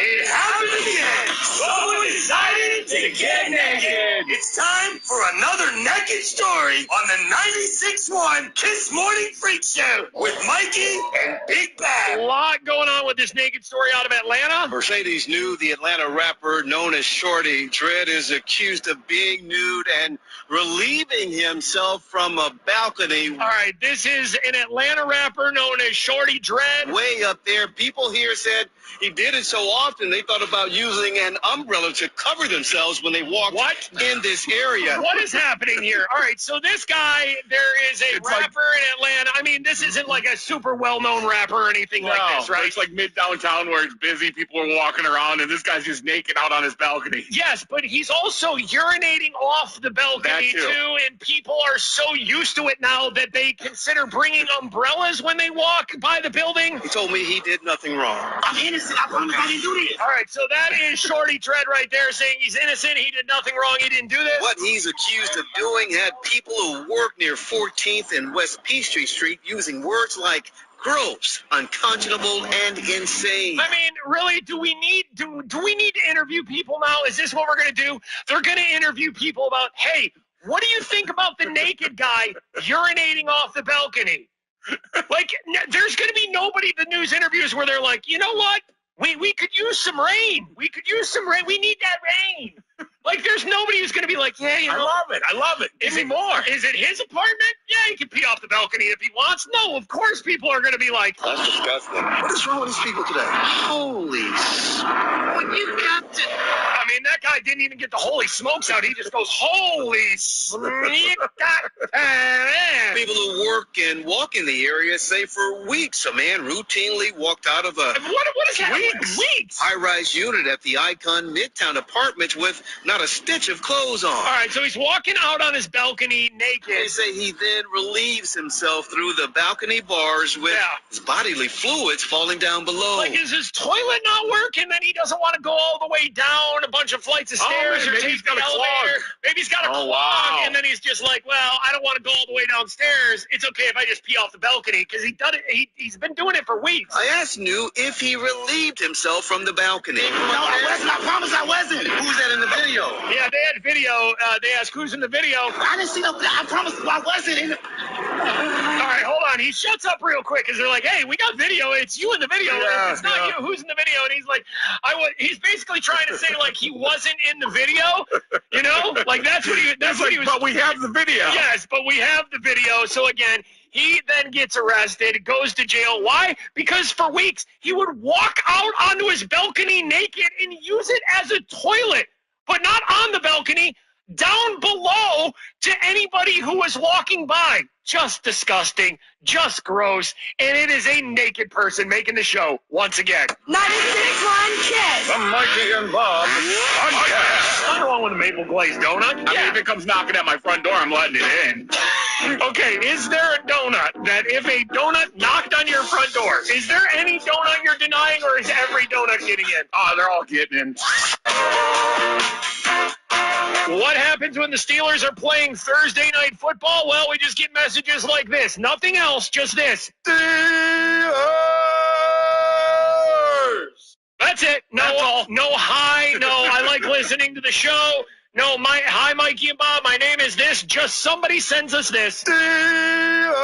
Speaker 11: It happened again. Someone decided to get naked. It's time for another naked story on the 96.1 Kiss Morning Freak Show with Mikey and Big
Speaker 1: Bob.
Speaker 11: A
Speaker 1: lot going on with this naked story out of Atlanta.
Speaker 23: Mercedes knew the Atlanta rapper known as Shorty Dread is accused of being nude and relieving himself from a balcony
Speaker 1: All right, this is an Atlanta rapper known as Shorty Dread.
Speaker 23: way up there. People here said he did it so often they thought about using an umbrella to cover themselves when they walked
Speaker 1: What?
Speaker 23: in this area.
Speaker 1: What is happening here? All right, so this guy, there is a
Speaker 13: It's like-
Speaker 1: rapper in Atlanta. I mean, this isn't like a super well-known rapper or anything like this, right?
Speaker 13: It's like mid downtown where it's busy, people are walking around, and this guy's just naked out on his balcony.
Speaker 1: Yes, but he's also urinating off the balcony
Speaker 13: too.
Speaker 1: too, and people are so used to it now that they consider bringing umbrellas when they walk by the building.
Speaker 23: He told me he did nothing wrong.
Speaker 11: I'm innocent. I promise I didn't do this.
Speaker 1: All right, so that is Shorty Dread right there saying he's innocent. He did nothing wrong. He didn't do this.
Speaker 23: What he's accused of doing had people who work near 14th and West Peachtree Street using words like gross, unconscionable, and insane.
Speaker 1: I mean, really, do we need do do we need to interview people now? Is this what we're gonna do? They're gonna interview people about, hey, what do you think about the naked guy urinating off the balcony? Like, n- there's gonna be nobody the news interviews where they're like, you know what? We we could use some rain. We could use some rain. We need that rain. Like, there's nobody who's gonna be like, yeah, you know.
Speaker 13: I love it. I love it. Give
Speaker 1: Is
Speaker 13: me
Speaker 1: it
Speaker 13: more.
Speaker 1: Is it his apartment? Yeah, he can pee off the balcony if he wants. No, of course people are going to be like,
Speaker 23: That's disgusting. What is wrong with these people today? Holy
Speaker 11: When you got to.
Speaker 1: I mean, that guy didn't even get the holy smokes out. He just goes, holy sneak. *laughs*
Speaker 23: People who work and walk in the area say for weeks a man routinely walked out of a
Speaker 1: What, what is happening? Weeks.
Speaker 23: high-rise unit at the Icon Midtown Apartments with not a stitch of clothes on.
Speaker 1: All right, so he's walking out on his balcony naked.
Speaker 23: They say he then relieves himself through the balcony bars with
Speaker 1: Yeah.
Speaker 23: his bodily fluids falling down below.
Speaker 1: Like, is his toilet not working? Then he doesn't want to go all the way down a bunch of flights of
Speaker 13: Oh,
Speaker 1: stairs
Speaker 13: maybe
Speaker 1: or
Speaker 13: he's
Speaker 1: take
Speaker 13: got
Speaker 1: the
Speaker 13: a clog.
Speaker 1: elevator. Maybe he's got a
Speaker 13: Oh,
Speaker 1: clog,
Speaker 13: wow.
Speaker 1: and then he's just like, well, I don't want to go all the way downstairs. It's okay if I just pee off the balcony because he done it. He, he's been doing it for weeks.
Speaker 23: I asked New if he relieved himself from the balcony.
Speaker 11: No, I wasn't. I promise I wasn't.
Speaker 23: Who's that in the video?
Speaker 1: Yeah, they had video. Uh, they asked who's in the video.
Speaker 11: I didn't see no. I promise I wasn't. In *laughs* the...
Speaker 1: All right, hold on. He shuts up real quick because they're like, "Hey, we got video. It's you in the video.
Speaker 13: Yeah,
Speaker 1: it's not
Speaker 13: yeah.
Speaker 1: you. Who's in the video?" And he's like, "I was." He's basically trying to say like he wasn't in the video. You know, like that's what he. That's
Speaker 13: It's
Speaker 1: what
Speaker 13: like,
Speaker 1: he was.
Speaker 13: but we have the video.
Speaker 1: Yes, but we have the video. So again, he then gets arrested, goes to jail. Why? Because for weeks he would walk out onto his balcony naked and use it as a toilet, but not on the balcony, down below to anybody who was walking by. Just disgusting, just gross, and it is a naked person making the show once again.
Speaker 22: 96.1 Kiss.
Speaker 13: I'm Mikey and Bob. Podcast.
Speaker 1: Nothing wrong with a maple glazed donut.
Speaker 13: I mean, if it comes knocking at my front door, I'm letting it in. *laughs*
Speaker 1: Okay, is there a donut that if a donut knocked on your front door, is there any donut you're denying or is every donut getting in?
Speaker 13: Oh, they're all getting in.
Speaker 1: What happens when the Steelers are playing Thursday night football? Well, we just get messages like this. Nothing else, just this. Steelers. That's it. No,
Speaker 13: That's all.
Speaker 1: no hi, no, I like *laughs* listening to the show. No, my hi, Mikey and Bob. My name is this. Just somebody sends us this. Steelers.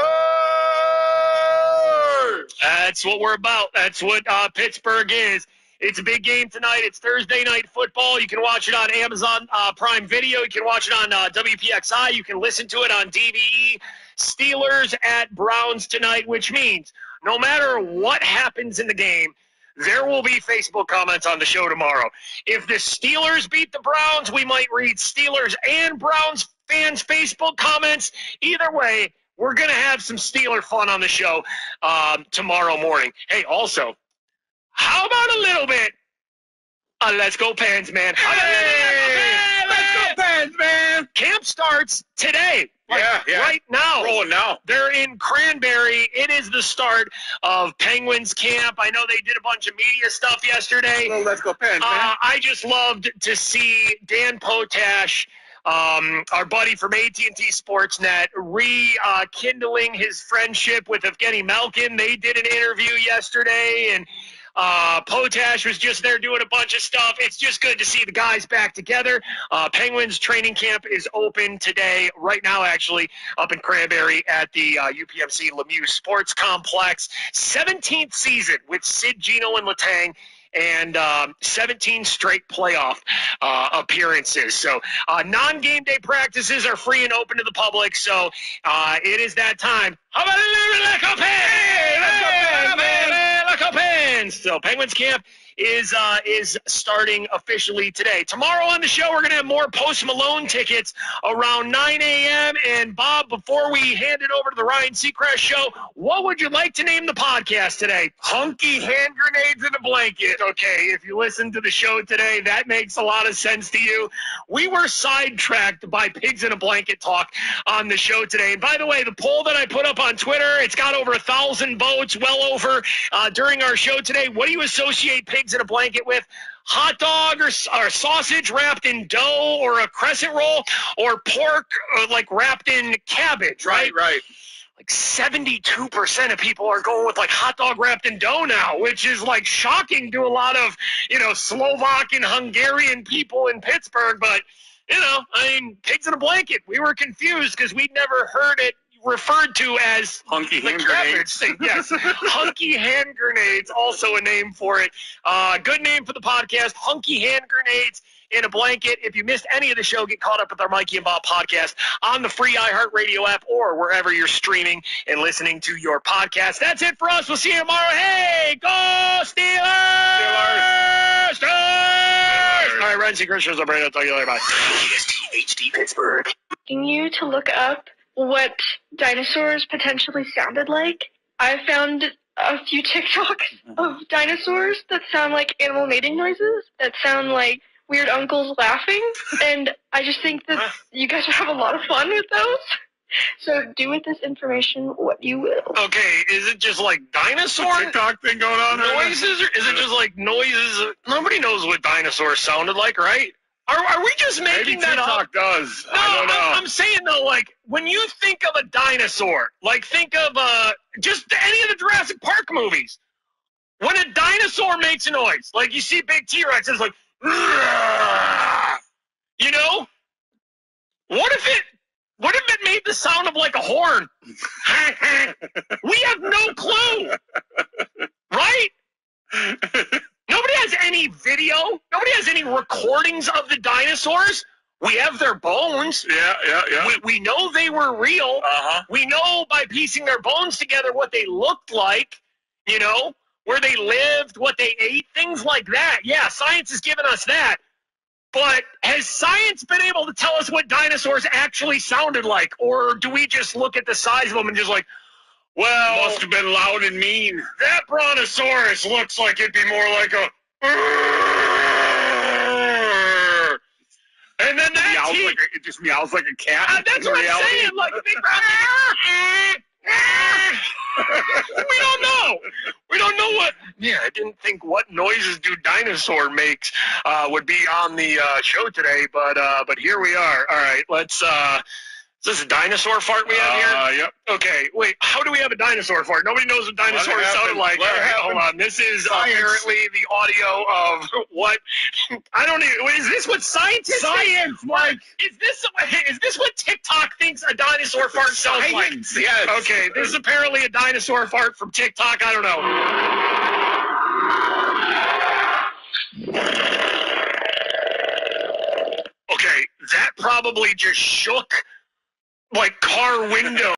Speaker 1: That's what we're about. That's what uh, Pittsburgh is. It's a big game tonight. It's Thursday night football. You can watch it on Amazon uh, Prime Video. You can watch it on uh, WPXI. You can listen to it on DVE. Steelers at Browns tonight, which means no matter what happens in the game, there will be Facebook comments on the show tomorrow. If the Steelers beat the Browns, we might read Steelers and Browns fans' Facebook comments. Either way, we're going to have some Steeler fun on the show um, tomorrow morning. Hey, also, how about a little bit? Uh, let's go, Pens, man.
Speaker 13: Hey, let's go, Pens, man.
Speaker 1: Camp starts today. Like,
Speaker 13: Yeah, yeah.
Speaker 1: Right now.
Speaker 13: Rolling now.
Speaker 1: They're in Cranberry. It is the start of Penguins camp. I know they did a bunch of media stuff yesterday.
Speaker 13: Well, let's go, Pens.
Speaker 1: Uh, I just loved to see Dan Potash, um, our buddy from AT&T Sportsnet, rekindling his friendship with Evgeny Malkin. They did an interview yesterday, and uh, Potash was just there doing a bunch of stuff. It's just good to see the guys back together. Uh, Penguins training camp is open today, right now, actually, up in Cranberry at the uh, UPMC Lemieux Sports Complex. 17th season with Sid, Gino, and Letang and um, 17 straight playoff uh, appearances. So uh, non-game day practices are free and open to the public. So uh, it is that time. How about a little Let's go Pens? Let's go Pens, man. Let's go Pens. So Penguins camp is uh, is starting officially today. Tomorrow on the show, we're going to have more Post Malone tickets around 9 a.m. And Bob, before we hand it over to the Ryan Seacrest show, what would you like to name the podcast today? Hunky hand grenades in a blanket. Okay, if you listen to the show today, that makes a lot of sense to you. We were sidetracked by pigs in a blanket talk on the show today. And by the way, the poll that I put up on Twitter, it's got over a thousand votes, well over uh, during our show today. What do you associate pigs in a blanket with? Hot dog or, or sausage wrapped in dough or a crescent roll or pork uh, like wrapped in cabbage, right?
Speaker 13: Right.
Speaker 1: Like 72% of people are going with like hot dog wrapped in dough now, which is like shocking to a lot of, you know, Slovak and Hungarian people in Pittsburgh. But, you know, I mean, pigs in a blanket. We were confused because we'd never heard it referred to as
Speaker 13: Hunky hand grenades.
Speaker 1: thing. Yes, *laughs* hunky hand grenades, also a name for it. Uh, good name for the podcast, hunky hand grenades in a blanket. If you missed any of the show, get caught up with our Mikey and Bob podcast on the free iHeartRadio app or wherever you're streaming and listening to your podcast. That's it for us. We'll see you tomorrow. Hey, go Steelers! Steelers! All right, Renzi Christians, I'm Brandon. I'll talk to you later. Bye. HD Pittsburgh.
Speaker 20: asking you to look up what dinosaurs potentially sounded like. I found a few *laughs* TikToks uh-huh. of dinosaurs that sound like animal mating noises, that sound like weird uncles laughing, and I just think that you guys would have a lot of fun with those. So do with this information what you will.
Speaker 1: Okay, is it just like dinosaur
Speaker 13: TikTok thing going on
Speaker 1: noises, or is it just like noises? Nobody knows what dinosaurs sounded like, right? Are, are we just making
Speaker 13: Maybe
Speaker 1: that up?
Speaker 13: TikTok does.
Speaker 1: No,
Speaker 13: I don't know.
Speaker 1: I'm, I'm saying though, like when you think of a dinosaur, like think of uh just any of the Jurassic Park movies. When a dinosaur makes a noise, like you see big T Rex, it's like, you know. What if it? What if it made the sound of like a horn? *laughs* we have no clue, right? *laughs* Nobody has any video. Nobody has any recordings of the dinosaurs. We have their bones.
Speaker 13: Yeah, yeah, yeah.
Speaker 1: We, we know they were real.
Speaker 13: Uh-huh.
Speaker 1: We know by piecing their bones together what they looked like, you know, where they lived, what they ate, things like that. Yeah, science has given us that. But has science been able to tell us what dinosaurs actually sounded like? Or do we just look at the size of them and just like, well,
Speaker 13: Must have been loud and mean.
Speaker 1: that brontosaurus looks like it'd be more like a. *laughs* And then that
Speaker 13: Meows
Speaker 1: T-
Speaker 13: like a, it just meows like a cat.
Speaker 1: uh, that's what
Speaker 13: reality.
Speaker 1: I'm saying. Like a big *laughs* we don't know. We don't know what. Yeah, I didn't think what noises do dinosaur makes uh, would be on the uh, show today, but uh, but here we are. All right, let's. Is this a dinosaur fart we have here?
Speaker 13: Uh, yep.
Speaker 1: Okay, wait. How do we have a dinosaur fart? Nobody knows what dinosaurs sound like. Right, hold on. This is
Speaker 13: Science.
Speaker 1: apparently the audio of *laughs* what? I don't even. Is this what scientists? think?
Speaker 13: Science, Mike.
Speaker 1: Is this is this what TikTok thinks a dinosaur fart sounds like?
Speaker 13: Yes.
Speaker 1: Okay, this is apparently a dinosaur fart from TikTok. I don't know. Okay, that probably just shook like car window.